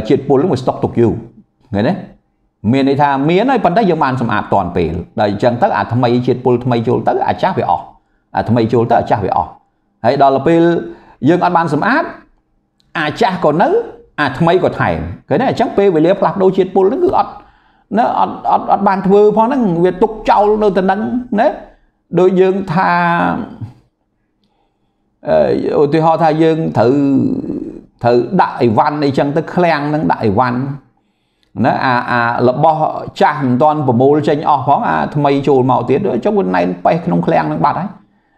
ជាតិពុលនឹងវាស្តុកទុកយូរឃើញទេមានន័យថាមានហើយប៉ុន្តែយើងបានសម្អាតតាន់ពេលដល់អញ្ចឹងទៅអាថ្មីជាតិពុលថ្មីចូលទៅអាចាស់វាអស់អាថ្មីចូលទៅអាចាស់វាអស់ហើយដល់ពេលយើងអត់បានសម្អាតអាចាស់ក៏នៅអាថ្មីក៏ថែមឃើញទេអញ្ចឹងពេលវេលាផ្លាស់ប្ដូរជាតិពុលហ្នឹងគឺអត់ ណាអត់អត់អត់បានធ្វើផងហ្នឹងវាទុកចោលនៅទៅនឹងណាដូចយើងថាអឺឧទាហរណ៍ថាយើងត្រូវត្រូវដាក់អីវ៉ាន់អីចឹងទៅឃ្លាំងហ្នឹងដាក់អីវ៉ាន់ណាអាអារបស់ចាស់មិនទាន់ប្រមូលចេញអស់ផងអាថ្មីចូលមកទៀតចុះវាណែនបេះក្នុងឃ្លាំងហ្នឹងបាត់ហើយ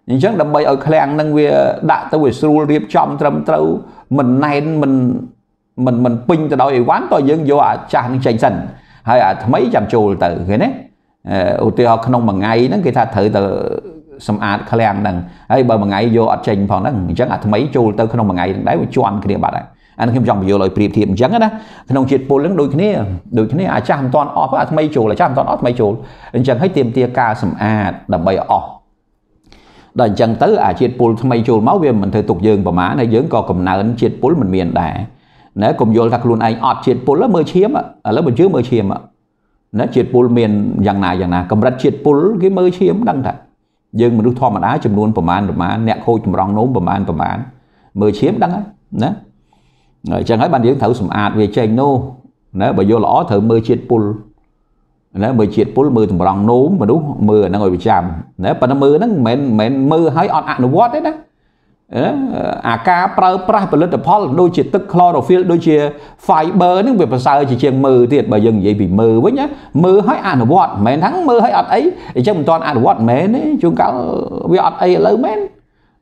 អញ្ចឹងដើម្បីឲ្យឃ្លាំងហ្នឹងវាដាក់ទៅវាស្រួលរៀបចំត្រឹមត្រូវមិនណែនមិនមិនមិនពេញទៅដោយអីវ៉ាន់តើយើងយកអាចាស់ហ្នឹងចេញសិន ហើយអាថ្មីចាំចូលទៅឃើញទេឧទាហរណ៍ក្នុងមួយថ្ងៃហ្នឹងគេថាត្រូវទៅសម្អាតឃ្លាំងហ្នឹងហើយបើមួយថ្ងៃយកអត់ចេញផងហ្នឹងអញ្ចឹងអាថ្មីចូលទៅក្នុងមួយថ្ងៃហ្នឹងដែរវាជន់គ្នាបាត់ហើយអានេះខ្ញុំចង់បញ្យល់ឲ្យប្រៀបធៀបអញ្ចឹងណាក្នុងជាតិពុលហ្នឹងដូចគ្នាដូចគ្នាអាចាស់មិនតាន់អស់អាថ្មីចូលអាចាស់មិនតាន់អស់ថ្មីចូលអញ្ចឹងហើយទៀមទាការសម្អាតដើម្បីឲ្យអស់ដល់អញ្ចឹងទៅអាជាតិពុលថ្មីចូលមកវាមិនធ្វើទុកយើងប្រមាណហើយយើងក៏កំណើនជាតិពុលមិនមានដែរ ណាកុំយល់ថាខ្លួនឯងអត់ជាតិពុលមើលឈាមឥឡូវបើជឿមើលឈាមណាជាតិពុលមានយ៉ាងណាយ៉ាងណាកម្រិតជាតិពុលគេមើលឈាមដឹងថាយើងមនុស្សធម្មតាចំនួនប្រមាណប្រមាណអ្នកខូចចម្រងនោមប្រមាណប្រមាណមើលឈាមដឹងហើយណាអញ្ចឹងហើយបានយើងត្រូវសម្អាតវាចេញនោះណាបើយល់ល្អត្រូវមើលជាតិពុលណាមើលជាតិពុលមើលតម្រង់នោមមនុស្សមើលអាហ្នឹងឲ្យប្រចាំណាប៉ុន្តែមើលហ្នឹងមិនមែនមិនមើលឲ្យអត់អនុវត្តទេណា អាការប្រើប្រាស់ផលិតផលដូចជាទឹក chlorophyll ដូចជា fiber ហ្នឹងវាប្រសើរជាជាងមើលទៀតបើយើងនិយាយពីមើលវិញណាមើលឲ្យអនុវត្តមិនមែនថាមើលឲ្យអត់អីអញ្ចឹងមិនទាន់អនុវត្តមិនមែនទេជួនកាលវាអត់អីឥឡូវមែន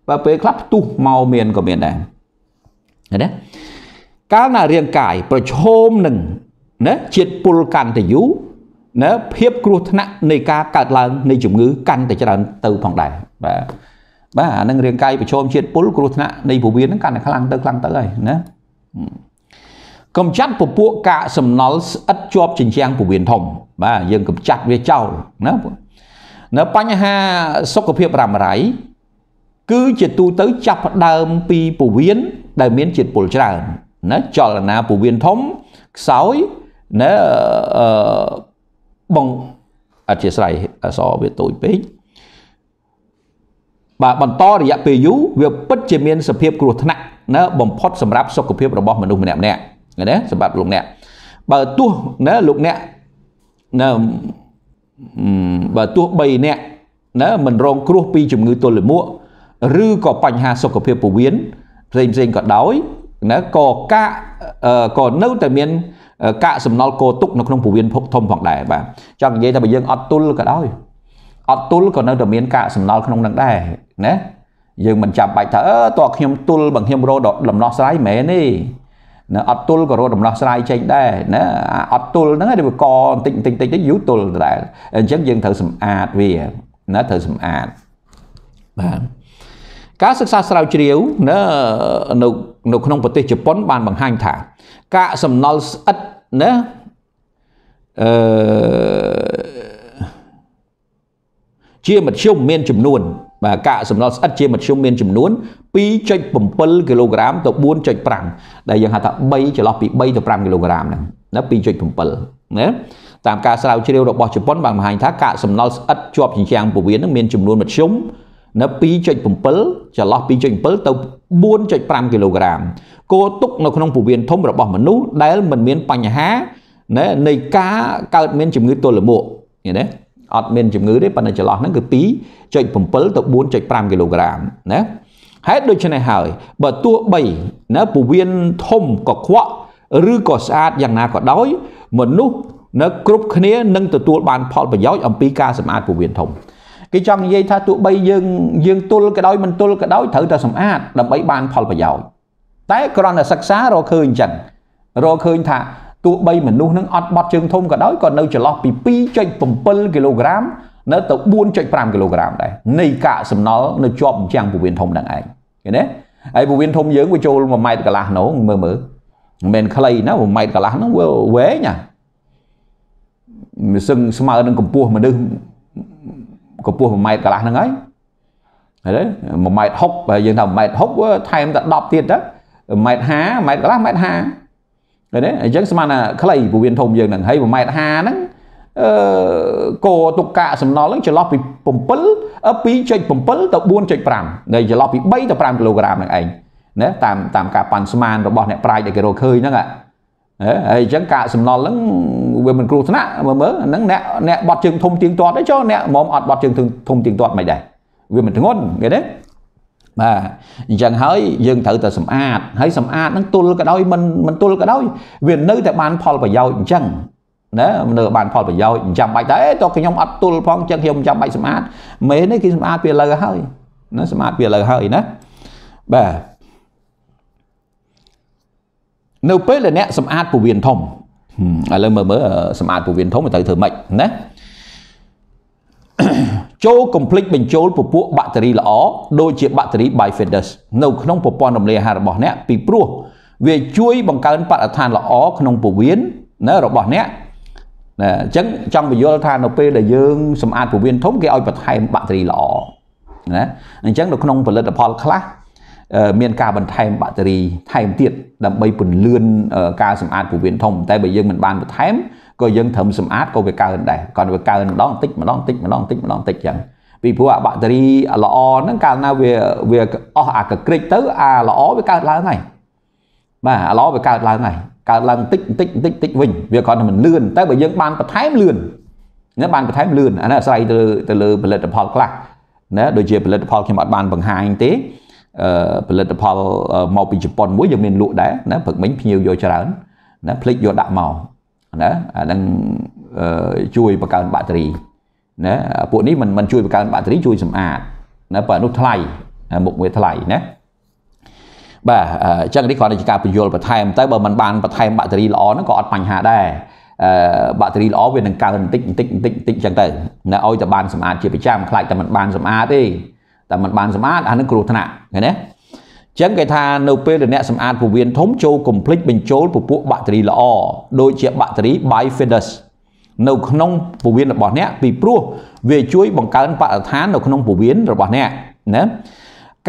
បើពេលខ្លះផ្ទុះមកមានក៏មានដែរឃើញទេកាលណារាងកាយប្រឈមនឹងណាជាតិពុលកាន់តែយូរណាភាពគ្រោះថ្នាក់នៃការកើតឡើងនៃជំងឺកាន់តែច្រើនទៅផងដែរបាទ បាទអានឹងរាងកាយប្រឈមជាតិពុលគ្រោះថ្នាក់នៃពោះវៀនហ្នឹងកាន់តែខ្លាំងទៅខ្លាំងទៅហើយណាកំចាត់ពពួកកាកសំណល់ស្អិតជាប់ជញ្ជាំងពោះវៀនធំ បាទយើងកំចាត់វាចោលណានៅបញ្ហាសុខភាពរ៉ាំរ៉ៃគឺជាទូទៅចាប់ផ្ដើមពីពោះវៀនដែលមានជាតិពុលច្រើនណាចលនាពោះវៀនធំខ្សោយណាអឺបងអធិស្ឋានអសវាតូចពេក បាទបន្តរយៈពេលយូរវាពិតជាមានសភាពគ្រោះថ្នាក់ណាបំផុតសម្រាប់សុខភាពរបស់មនុស្សម្នាក់ម្នាក់ណាសម្រាប់លោកអ្នកបើទោះណាលោកអ្នកណាបើទោះ3នាក់ណាមិនរងគ្រោះពីជំងឺទល់លាមកឬក៏បញ្ហាសុខភាពពោះវៀនផ្សេងផ្សេងក៏ដោយណាក៏កាកក៏នៅតែមានកាកសំណល់កោទុកនៅក្នុងពោះវៀនធំផងដែរបាទចង់និយាយថាបើយើងអត់ទុលក៏ដោយអត់ទុលក៏នៅតែមានកាកសំណល់ក្នុងនឹងដែរ ណាយើងមិនចាំបាច់ថាអឺតើខ្ញុំទុលបើខ្ញុំរកដំណោះស្រាយមែនទេណាអត់ទុលក៏រកដំណោះស្រាយចេញដែរណាអត់ទុលហ្នឹងវាកបន្តិចបន្តិចបន្តិចយូរទុលដដែលអញ្ចឹងយើងត្រូវសម្អាតវាណាត្រូវសម្អាតបាទការសិក្សាស្រាវជ្រាវនៅនៅនៅក្នុងប្រទេសជប៉ុនបានបង្ហាញថា កាកសំណល់ស្អិតណាអឺជាមធ្យមមានចំនួន បាទកាកសំណល់ស្អិតជាមធ្យមមានចំនួន2.7គីឡូក្រាមទៅ4.5ដែលយើងហៅថា3ចន្លោះពី3ទៅ5គីឡូក្រាមហ្នឹងណា2.7ណាតាមការស្រាវជ្រាវរបស់ជប៉ុនបានបង្ហាញថាកាកសំណល់ស្អិតជាប់ជញ្ជាំងពោះវៀននឹងមានចំនួនមធ្យមនៅ2.7ចន្លោះ2.7ទៅ4.5គីឡូក្រាមគោទុកនៅក្នុងពោះវៀនធំរបស់មនុស្សដែលមិនមានបញ្ហាណានៃការកើតមានជំងឺទល់លាមកឃើញទេ អត់មានជំងឺទេប៉ុន្តែចន្លោះហ្នឹងគឺ2.7ទៅ4.5គីឡូក្រាមណាហេតុដូច្នេះហើយបើទោះបីណាពោះវៀនធំកខ្វក់ឬក៏ស្អាតយ៉ាងណាក៏ដោយមនុស្សនៅគ្រប់គ្នានឹងទទួលបានផលប្រយោជន៍អំពីការសម្អាតពោះវៀនធំគេចង់និយាយថាទោះបីយើងយើងទល់ក៏ដោយមិនទល់ក៏ដោយត្រូវតែសម្អាតដើម្បីបានផលប្រយោជន៍តែគ្រាន់តែសិក្សារកឃើញអញ្ចឹងរកឃើញថា ទោះបីមនុស្សនឹងអត់បត់ជើងធំក៏ដោយក៏នៅចន្លោះពី2.7គីឡូក្រាមនៅទៅ4.5គីឡូក្រាមដែរនៃកាកសំណល់នៅជាប់ជាងពោះវៀនធំហ្នឹងឯងឃើញទេហើយពោះវៀនធំយើងវាចូល1ម៉ែត្រកន្លះនោះមើលមើលមិនមែនខ្លីណា1ម៉ែត្រកន្លះហ្នឹងវាវែងណាសឹងស្មើនឹងកម្ពស់មនុស្សកម្ពស់1ម៉ែត្រកន្លះហ្នឹងហើយហើយ1ម៉ែត្រ60បើយើងថា1ម៉ែត្រ60ថែមតែ10ទៀតទៅ1ម៉ែត្រ50ម៉ែត្រកន្លះ1ម៉ែត្រ50 ឃើញទេអញ្ចឹងស្មានថាខ្លីពោះវៀនធំយើងហ្នឹងហើយ1ម៉ែត្រ50ហ្នឹងអឺកោទុកកាកសំណល់ហ្នឹងចន្លោះពី7 2.7ទៅ4.5ដែលចន្លោះពី3ទៅ5គីឡូក្រាមហ្នឹងឯងណាតាមតាមការប៉ាន់ស្មានរបស់អ្នកប្រាជ្ញដែលគេរកឃើញហ្នឹងហើយអញ្ចឹងកាកសំណល់ហ្នឹងវាមិនគ្រោះថ្នាក់មើលមើលហ្នឹងអ្នកអ្នកបត់ជើងធំទៀងទាត់ទេចុះអ្នកមុំអត់បត់ជើងធំទៀងទាត់មិនដែរវាមិនធ្ងន់គេទេ បាទអញ្ចឹងហើយយើងត្រូវតែសម្អាតហើយសម្អាតហ្នឹងទល់ក៏ដោយមិនមិនទល់ក៏ដោយវានៅតែបានផលប្រយោជន៍អញ្ចឹងណានៅបានផលប្រយោជន៍ចាំបាច់តែតើខ្ញុំអត់ទល់ផងអញ្ចឹងខ្ញុំចាំបាច់សម្អាតមែនទេគេសម្អាតវាលើហើយណាសម្អាតវាលើហើយណាបាទនៅពេលដែលអ្នកសម្អាតពោះវៀនធំឥឡូវមើលមើលសម្អាតពោះវៀនធំត្រូវធ្វើម៉េចណា ចូលកុំភ្លេចបញ្ចូលពពួកបាក់តេរីល្អដូចជាបាក់តេរី Bifidus នៅក្នុងប្រព័ន្ធរំលាយអាហាររបស់អ្នកពីព្រោះវាជួយបង្កើនបរិស្ថានល្អក្នុងពោះវៀនណារបស់អ្នកណាអញ្ចឹងចង់បញ្យល់ថានៅពេលដែលយើងសម្អាតពោះវៀនធំគេឲ្យបន្ថែមបាក់តេរីល្អណាអញ្ចឹងនៅក្នុងផលិតផលខ្លះមានការបន្ថែមបាក់តេរីថែមទៀតដើម្បីពន្លឿនការសម្អាតពោះវៀនធំតែបើយើងមិនបានបន្ថែម ក៏យើងត្រឹមសម្អាតក៏វាកើនដែរគាត់វាកើនម្ដងតិចម្ដងតិចម្ដងតិចម្ដងតិចចឹងពីព្រោះអាបាក់តេរីល្អហ្នឹងកាលណាវាវាអស់អាកក្រិចទៅអាល្អវាកើតឡើងហើយបាទអាល្អវាកើតឡើងហើយកើតឡើងតិចតិចតិចតិចវិញវាគ្រាន់តែមិនលឿនតែបើយើងបានបន្ថែមលឿនណាបានបន្ថែមលឿនអានេះអាស្រ័យទៅទៅលើផលិតផលខ្លះណាដូចជាផលិតផលខ្ញុំអត់បានបង្ហាញទេផលិតផលមកពីជប៉ុនមួយយើងមានលក់ដែរណាព្រឹកមិញភ្ញៀវយកច្រើនណាភ្លេចយកដាក់មក ណាអានឹងជួយបង្កើនបាក់តេរីណាពួកនេះมันมันជួយបង្កើនបាក់តេរីជួយសម្អាតណាបើនោះថ្លៃមុខវាថ្លៃណាបាទអញ្ចឹងនេះគ្រាន់តែជាការបញ្យល់បន្ថែមតែបើมันបានបន្ថែមបាក់តេរីល្អហ្នឹងក៏អត់បញ្ហាដែរអឺបាក់តេរីល្អវានឹងកើនបន្តិចបន្តិចបន្តិចបន្តិចអញ្ចឹងទៅណាឲ្យតែបានសម្អាតជាប្រចាំខ្លាចតែมันបានសម្អាតទេតែมันបានសម្អាតអានឹងគ្រោះថ្នាក់ឃើញទេ ចឹងគេថានៅពេលដែលអ្នកសម្អាតពោះវៀនធំចូលកុំភ្លេចបញ្ចូលពពួកបាក់តេរីល្អដូចជាបាក់តេរី Bifidus នៅក្នុងពោះវៀនរបស់អ្នកពីព្រោះវាជួយបង្កើនបរិស្ថាននៅក្នុងពោះវៀនរបស់អ្នកណា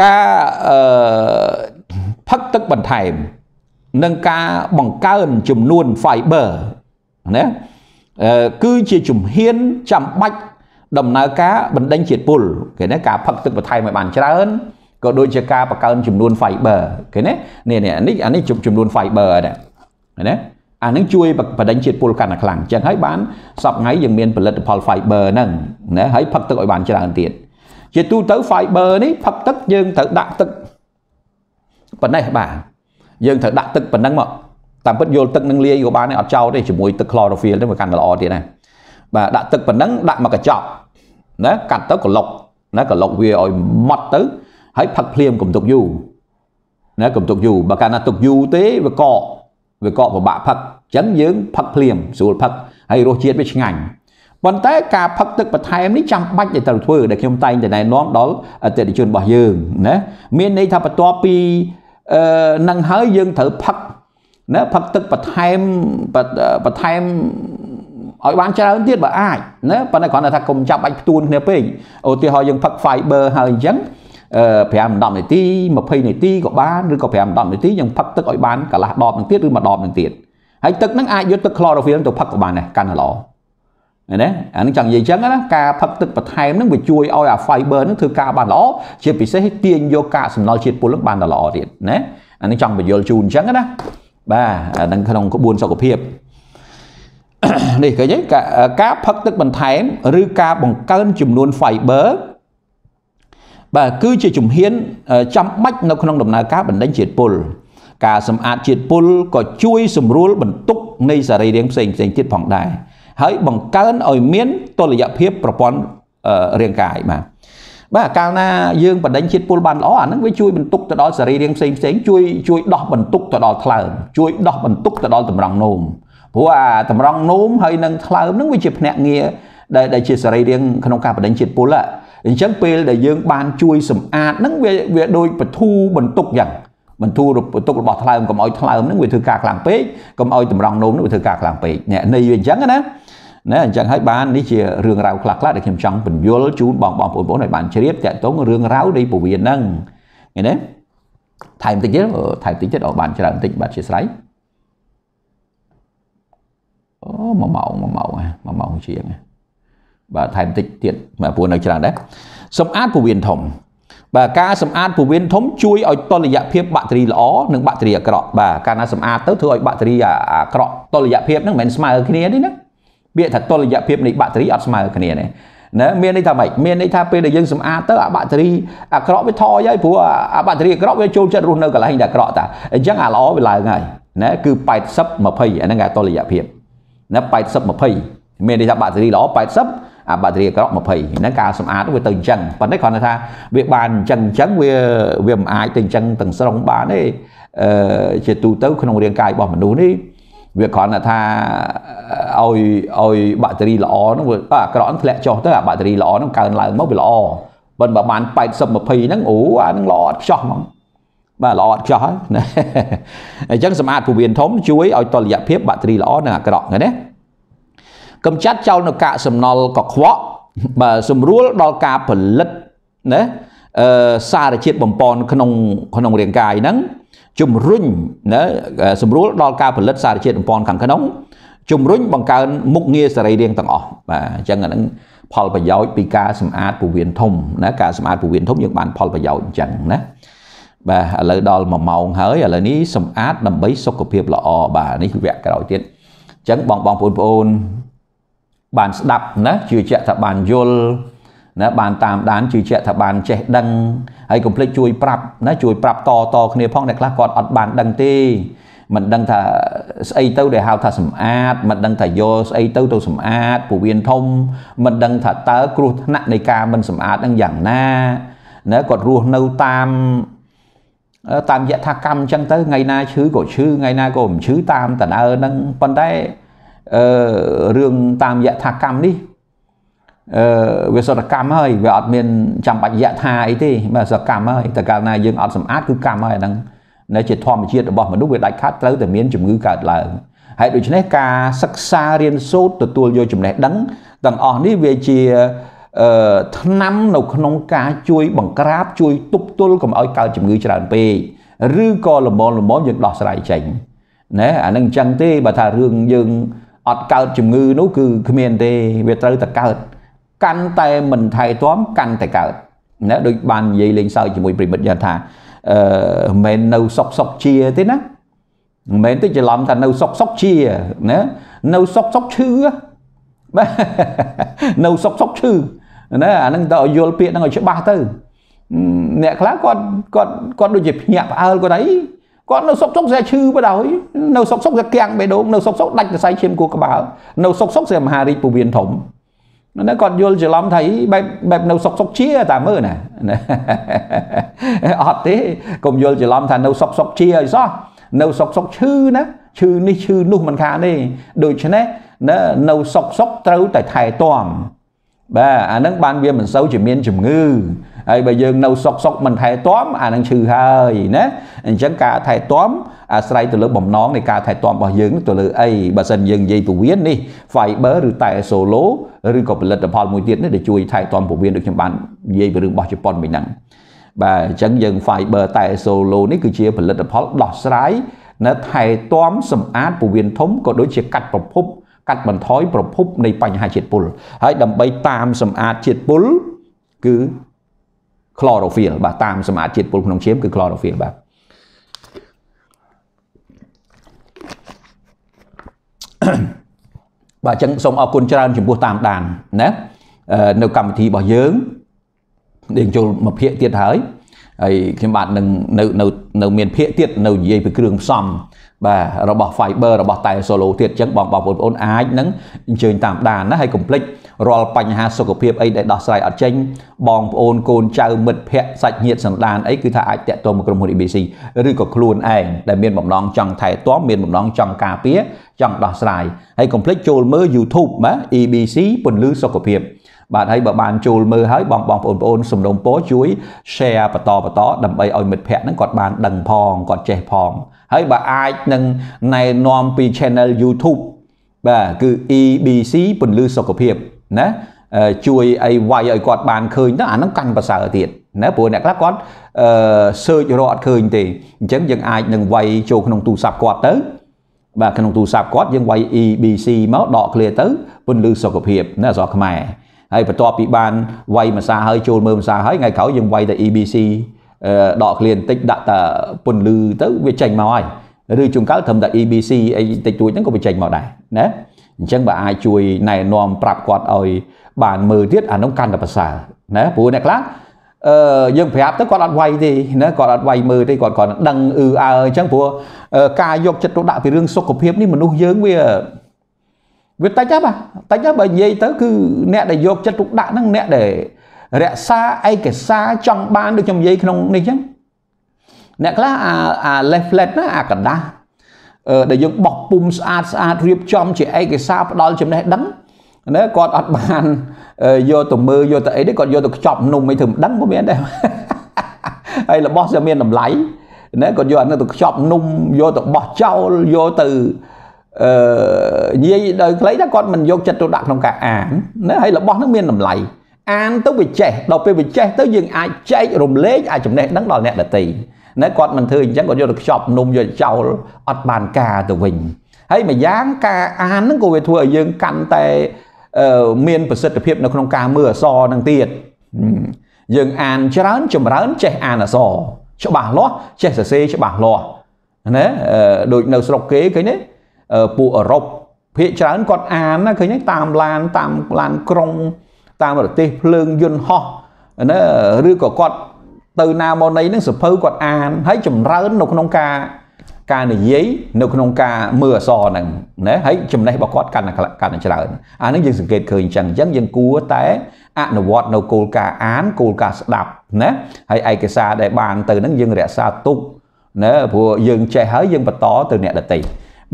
ការអឺផឹកទឹកបន្ថែមនិងការបង្កើនចំនួន fiber ណាគឺជាជំហានចាំបាច់ដំណើរការបណ្ដេញជាតិពុលគេណាការផឹកទឹកបន្ថែមឲ្យបានច្រើន ក៏ដូចជាការបង្កើនចំនួន fiber ឃើញទេនេះនេះអានេះអានេះចំនួន fiber ហ្នឹងណាអានឹងជួយបណ្ដេញជាតិពុលកាន់តែខ្លាំងអញ្ចឹងហើយបានសប្ងៃយើងមានផលិតផល fiber ហ្នឹងណាហើយផឹកទឹកឲ្យបានច្រើនទៀតជាទូទៅ fiber នេះផឹកទឹកយើងត្រូវដាក់ទឹកប៉ុណ្ណេះបាទយើងត្រូវដាក់ទឹកប៉ុណ្ណឹងមកតាមពិតយកទឹកនឹងលាយក៏បានដែរអត់ចោលទេជាមួយទឹក chlorophyll ទៅវាកាន់តែល្អទៀតណាបាទដាក់ទឹកប៉ុណ្ណឹងដាក់មកកញ្ចប់ណាកាត់ទៅក្លុកណាក្លុកវាឲ្យម៉ត់ទៅ ហើយផឹកភ្លាមកុំទុកយូរណាកុំទុកយូរបើកាលណាទុកយូរទេវាកកវាកកពិបាកផឹកអញ្ចឹងយើងផឹកភ្លាមស្រួលផឹកហើយរសជាតិវាឆ្ងាញ់ប៉ុន្តែការផឹកទឹកបន្ថែមនេះចាំបាច់ដែលត្រូវធ្វើដែលខ្ញុំតែងតែណែនាំដល់អតិថិជនរបស់យើងណាមានន័យថាបន្ទាប់ពីអឺនឹងហើយយើងត្រូវផឹកណាផឹកទឹកបន្ថែមបន្ថែមឲ្យបានច្រើនទៀតបើអាចណាប៉ុន្តែគ្រាន់តែថាកុំចាប់បាច់ផ្ទួនគ្នាពេកឧទាហរណ៍យើងផឹក fiber ហើយអញ្ចឹង 5 10នាទី20នាទីក៏បានឬក៏5 10នាទីយើងផឹកទឹកឲ្យបានកន្លះដបនឹងទៀតឬមួយដបនឹងទៀតហើយទឹកហ្នឹងអាចយកទឹក chlorophyll ទៅផឹកក៏បានដែរកាន់តែល្អឃើញទេអានឹងចង់និយាយអញ្ចឹងណាការផឹកទឹកបន្ថែមហ្នឹងវាជួយឲ្យអា fiber ហ្នឹងធ្វើការបានល្អជាពិសេសទាញយកកាកសំណល់ជាតិពុលហ្នឹងបានល្អទៀតណាអានឹងចង់បញ្យល់ជូនអញ្ចឹងណាបាទអានឹងក្នុងក្បួនសុខភាពនេះឃើញទេការផឹកទឹកបន្ថែម ឬការបង្កើនចំនួន fiber បាទគឺជាជំហានចាំបាច់នៅក្នុងដំណើរការបណ្ដេញជាតិពុលការសម្អាតជាតិពុលក៏ជួយសម្រួលបន្ទុកនៃសរីរាង្គផ្សេងផ្សេងទៀតផងដែរហើយបង្កើនឲ្យមានតុល្យភាពប្រព័ន្ធរាងកាយបាទបាទកាលណាយើងបណ្ដេញជាតិពុលបានល្អអាហ្នឹងវាជួយបន្ទុកទៅដល់សរីរាង្គផ្សេងផ្សេងជួយជួយដោះបន្ទុកទៅដល់ថ្លើមជួយដោះបន្ទុកទៅដល់តម្រង់នោមព្រោះអាតម្រង់នោមហើយនឹងថ្លើមហ្នឹងវាជាភ្នាក់ងារដែលដែលជាសរីរាង្គក្នុងការបណ្ដេញជាតិពុល អញ្ចឹងពេលដែលយើងបានជួយសម្អាតហ្នឹងវាវាដូចបធូរបន្ទុកយ៉ាងបន្ធូរបន្ទុករបស់ថ្លើមកុំឲ្យថ្លើមហ្នឹងវាធ្វើការខ្លាំងពេកកុំឲ្យតម្រង់នោមហ្នឹងវាធ្វើការខ្លាំងពេកអ្នកនេះវាអញ្ចឹងណាណាអញ្ចឹងហើយបាននេះជារឿងរ៉ាវខ្លះខ្លះដែលខ្ញុំចង់បញ្យល់ជូនបងបងប្អូនបងឲ្យបានជ្រាបតាក់ទងរឿងរ៉ាវនៃពវៀនហ្នឹងឃើញទេថែមតិចទៀតថែមតិចទៀតឲ្យបានច្រើនតិចបាទជាស្រ័យអូ1ម៉ោង1ម៉ោង1ម៉ោងជាង បាទថែមតិចទៀតមកពួកនៅច្រើនដែរសម្អាតពវៀនធំបាទការសម្អាតពោះវៀនធំជួយឲ្យតុល្យភាពបាក់តេរីល្អនិងបាក់តេរីអាក្រក់បាទកាលណាសម្អាតទៅធ្វើឲ្យបាក់តេរីអាក្រក់តុល្យភាពហ្នឹងមិនមែនស្មើគ្នាទេណាពាក្យថាតុល្យភាពនៃបាក់តេរីអត់ស្មើគ្នាទេណាមានន័យថាម៉េចមានន័យថាពេលដែលយើងសម្អាតទៅអាបាក់តេរីអាក្រក់វាថយហើយព្រោះអាបាក់តេរីអាក្រក់វាចូលចិត្តរស់នៅកន្លែងដែលអាក្រក់តាអញ្ចឹងអាល្អវាឡើងហើយណាគឺ80 20អាហ្នឹងអាតុល្យភាពណា80 20មានន័យថាបាក់តេរីល្អ80 អាបាក់តេរីអាក្រក់20ហ្នឹងការសម្អាតវាទៅអញ្ចឹងប៉ុន្តែគ្រាន់តែថាវាបានអញ្ចឹងអញ្ចឹងវាវាមិនអាចទៅអញ្ចឹងទាំងស្រុងបានទេអឺជាទូទៅក្នុងរាងកាយរបស់មនុស្សនេះវាគ្រាន់តែថាឲ្យឲ្យបាក់តេរីល្អហ្នឹងវាអាក្រក់ហ្នឹងធ្លាក់ចុះទៅអាបាក់តេរីល្អហ្នឹងកើនឡើងមកវាល្អបើបើបាន80 20ហ្នឹងអូអាហ្នឹងល្អអត់ខ្ចោះហ្មងបាទល្អអត់ខ្ចោះហើយអញ្ចឹងសម្អាតពោះវៀនធំជួយឲ្យតុល្យភាពបាក់តេរីល្អនិងអាក្រក់ណា កំចាត់ចោលនៅកាកសំណល់កខ្វក់បាទសម្រួលដល់ការផលិតណាអឺសារជាតិបំពន់ក្នុងក្នុងរាងកាយហ្នឹងជំរុញណាសម្រួលដល់ការផលិតសារជាតិបំពន់ខាងក្នុងជំរុញបង្កើនមុខងារសរីរាង្គទាំងអស់បាទអញ្ចឹងអាហ្នឹងផលប្រយោជន៍ពីការសម្អាតពោះវៀនធំណាការសម្អាតពោះវៀនធំយើងបានផលប្រយោជន៍អញ្ចឹងណាបាទឥឡូវដល់1ម៉ោងហើយឥឡូវនេះសម្អាតដើម្បីសុខភាពល្អបាទនេះវគ្គក្រោយទៀតអញ្ចឹងបងបងប្អូនប្អូន បានស្ដាប់ណាជឿជាក់ថាបានយល់ណាបានតាមដានជឿជាក់ថាបានចេះដឹងហើយកុំភ្លេចជួយប្រាប់ណាជួយប្រាប់តតគ្នាផងអ្នកខ្លះគាត់អត់បានដឹងទេមិនដឹងថាស្អីទៅដែលហៅថាសម្អាតមិនដឹងថាយកស្អីទៅទៅសម្អាតពោះវៀនធំមិនដឹងថាតើគ្រោះថ្នាក់នៃការមិនសម្អាតនឹងយ៉ាងណាណាគាត់រស់នៅតាមតាមយថាកម្មអញ្ចឹងទៅថ្ងៃណាឈឺក៏ឈឺថ្ងៃណាក៏មិនឈឺតាមតដើនឹងប៉ុន្តែ អឺរឿងតាមយថាកម្មនេះអឺវាសតកម្មហើយវាអត់មានចាំបាច់យថាអីទេបាទសកម្មហើយតែកាលណាយើងអត់សម្អាតគឺកម្មហើយអាហ្នឹងនៅជាធម្មជាតិរបស់មនុស្សវាដាច់ខាតត្រូវតែមានជំងឺកើតឡើងហើយដូច្នេះការសិក្សារៀនសូត្រទទួលយកចំណេះដឹងទាំងអស់នេះវាជាអឺឆ្នាំនៅក្នុងការជួយបង្ក្រាបជួយទប់ទល់កុំឲ្យកើតជំងឺច្រើនពេកឬក៏លមលមយើងដោះស្រាយចេញណាអានឹងអញ្ចឹងទេបើថារឿងយើង អត់កើតជំងឺនោះគឺគ្មានទេវាត្រូវតែកើតកាន់តែមិនថែទាំកាន់តែកើតណាដូចបាននិយាយលេងសើចជាមួយប្រិមិត្តយ៉ាងថាអឺមិនមែននៅសុកសុកជាទេណាមិនមែនទេច្រឡំថានៅសុកសុកជាណានៅសុកសុកឈឺបាទនៅសុកសុកឈឺណាអាហ្នឹងទៅឲ្យយល់ពាក្យហ្នឹងឲ្យច្បាស់ទៅអ្នកខ្លះគាត់គាត់គាត់ដូចជាភ្ញាក់ផ្អើលគាត់អី គាត់នៅសុកសុកស្រាឈឺបដ ாய் នៅសុកសុកស្រាគាំងបេះដូងនៅសុកសុកដាច់សរសៃឈាមគូក្បាលនៅសុកសុកស្រាមហារីកពវៀនធំណាគាត់យល់ច្រឡំថាបែបបែបនៅសុកសុកជាតាមើលណាអត់ទេកុំយល់ច្រឡំថានៅសុកសុកជាអីសោះនៅសុកសុកឈឺណាឈឺនេះឈឺនោះមិនខានទេដូច្នេះណានៅសុកសុកត្រូវតែថែទាំបាទអានឹងបានវាមិនសូវជាមានជំងឺ ហើយបើយើងនៅសុកសុកមិនថែទាំអានឹងឈឺហើយណាអញ្ចឹងការថែទាំអាស្រ័យទៅលើបំណងនៃការថែទាំរបស់យើងទៅលើអីបើសិនយើងនិយាយពវៀននេះ fiber ឬតែ solo ឬក៏ផលិតផលមួយទៀតនេះដែលជួយថែទាំពវៀនដូចខ្ញុំបាននិយាយពីរឿងរបស់ជប៉ុនមិញហ្នឹងបាទអញ្ចឹងយើង fiber តែ solo នេះគឺជាផលិតផលដោះស្រាយនៅថែទាំសម្អាតពវៀនធំក៏ដូចជាកាត់ប្រភពកាត់បន្ថយប្រភពនៃបញ្ហាជាតិពុលហើយដើម្បីតាមសម្អាតជាតិពុលគឺ chlorophyll បាទតាមសម្អាតជាតិពុលក្នុងឈាមគឺ chlorophyll បាទបាទអញ្ចឹងសូមអរគុណច្រើនចំពោះតាមដានណានៅកម្មវិធីរបស់យើងយើងចូលមកភាគទៀតហើយហើយខ្ញុំបាទនឹងនៅនៅនៅមានភាគទៀតនៅនិយាយពីគ្រឿងផ្សំ បាទរបស់ fiber របស់តែ solo ទៀតអញ្ចឹងបងបងប្អូនអាចនឹងអញ្ជើញតាមដានណាហើយកុំភ្លេចរាល់បញ្ហាសុខភាពអីដែលដោះស្រាយអត់ចេញបងប្អូនកូនចៅមិត្តភ័ក្តិសាច់ញាតិសន្តានអីគឺថាអាចតាក់ទងមកក្រុមហ៊ុន EBC ឬក៏ខ្លួនឯងដែលមានបំណងចង់ថែទាំមានបំណងចង់ការពារចង់ដោះស្រាយហើយកុំភ្លេចចូលមើល YouTube បាទ EBC ពន្លឺសុខភាព បាទហើយបើបានចូលមើលហើយបងបងប្អូនប្អូនសំណូមពរជួយ share បន្តបន្តដើម្បីឲ្យមិត្តភ័ក្តិហ្នឹងគាត់បានដឹងផងគាត់ចេះផងហើយបើអាចនឹងណែនាំពី channel YouTube បាទគឺ EBC ពន្លឺសុខភាពណាជួយអីវាយឲ្យគាត់បានឃើញទៅអាហ្នឹងកាន់ប្រសើរទៀតណាព្រោះអ្នកខ្លះគាត់អឺ search រកអត់ឃើញទេអញ្ចឹងយើងអាចនឹងវាយចូលក្នុងទូរស័ព្ទគាត់ទៅបាទក្នុងទូរស័ព្ទគាត់យើងវាយ EBC មកដក clear ទៅពន្លឺសុខភាពណាអសរខ្មែរ ហើយបន្ទាប់ពីបានវាយម្សាហើយចូលមើលម្សាហើយថ្ងៃក្រោយយើងវាយតែ EBC ដក clear បន្តិចដាក់តែពន្លឺទៅវាចេញមកហើយឬជួនកាលត្រឹមតែ EBC អីតិចតួចហ្នឹងក៏វាចេញមកដែរណាអញ្ចឹងបើអាចជួយណែនាំប្រាប់គាត់ឲ្យបានមើលទៀតអានោះកាន់តែប្រសើរណាព្រោះអ្នកខ្លះអឺយើងប្រាប់ទៅគាត់អត់វាយទេណាគាត់អត់វាយមើលទេគាត់គាត់ដឹងអឺអើអញ្ចឹងព្រោះការយកចិត្តទុកដាក់ពីរឿងសុខភាពនេះមនុស្សយើងវា វាតិចហ៎បាទតិចហ៎បើនិយាយទៅគឺអ្នកដែលយកចិត្តទុកដាក់ហ្នឹងអ្នកដែលរក្សាឯកសារចង់បានដូចខ្ញុំនិយាយក្នុងនេះអញ្ចឹងអ្នកខ្លះអាអា leaflet ណាអាกระดาษដែលយើងបោះពុំស្អាតស្អាតរៀបចំជាឯកសារផ្ដល់ចំណេះដឹងណាគាត់អត់បានយកទៅមើលយកទៅអីទេគាត់យកទៅខ្ចប់នំអីធ្វើមិនដឹងក៏មានដែរហើយរបស់វាមានតម្លៃណាគាត់យកអានោះទៅខ្ចប់នំយកទៅបោះចោលយកទៅ អឺនិយាយដោយខ្លីថាគាត់មិនយកចិត្តទុកដាក់ក្នុងការអានណាហើយរបស់នោះមានតម្លៃអានទៅវាចេះដល់ពេលវាចេះទៅយើងអាចចែករំលែកអាចចំណេះដឹងដល់អ្នកដទៃណាគាត់មិនធ្វើអញ្ចឹងគាត់យកទៅខ្ចប់នំយកចោលអត់បានការទៅវិញហើយម្យ៉ាងការអានហ្នឹងក៏វាធ្វើឲ្យយើងកាន់តែមានប្រសិទ្ធភាពនៅក្នុងការមើលអក្សរនឹងទៀតយើងអានច្រើនចម្រើនចេះអានអក្សរច្បាស់លាស់ចេះសរសេរច្បាស់លាស់ណាដូចនៅស្រុកគេឃើញទេ ពួកអឺរ៉ុបភាគច្រើនគាត់អានណាឃើញទេតាមឡានតាមឡានក្រុង តាមប្រទេសភ្លើងយន្តហោះណាឬក៏គាត់ទៅណាមកណីហ្នឹងសភៅគាត់អានហើយចម្រើននៅក្នុងការការនិយាយនៅក្នុងការមើលអក្សរហ្នឹងណាហើយចំណេះរបស់គាត់កាន់តែកាន់តែច្រើនអានេះយើងសង្កេតឃើញអញ្ចឹងអញ្ចឹងយើងគួរតែអនុវត្តនៅគោលការណ៍អានគោលការណ៍ស្ដាប់ណាហើយឯកសារដែលបានទៅហ្នឹងយើងរក្សាទុកណាព្រោះយើងចេះហើយយើងបន្តទៅអ្នកដទៃ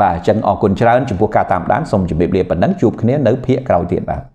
បាទអញ្ចឹងអរគុណច្រើនចំពោះការតាមដានសូមជម្រាបលាប៉ុណ្ណឹងជួបគ្នានៅភាគក្រោយទៀតបាទ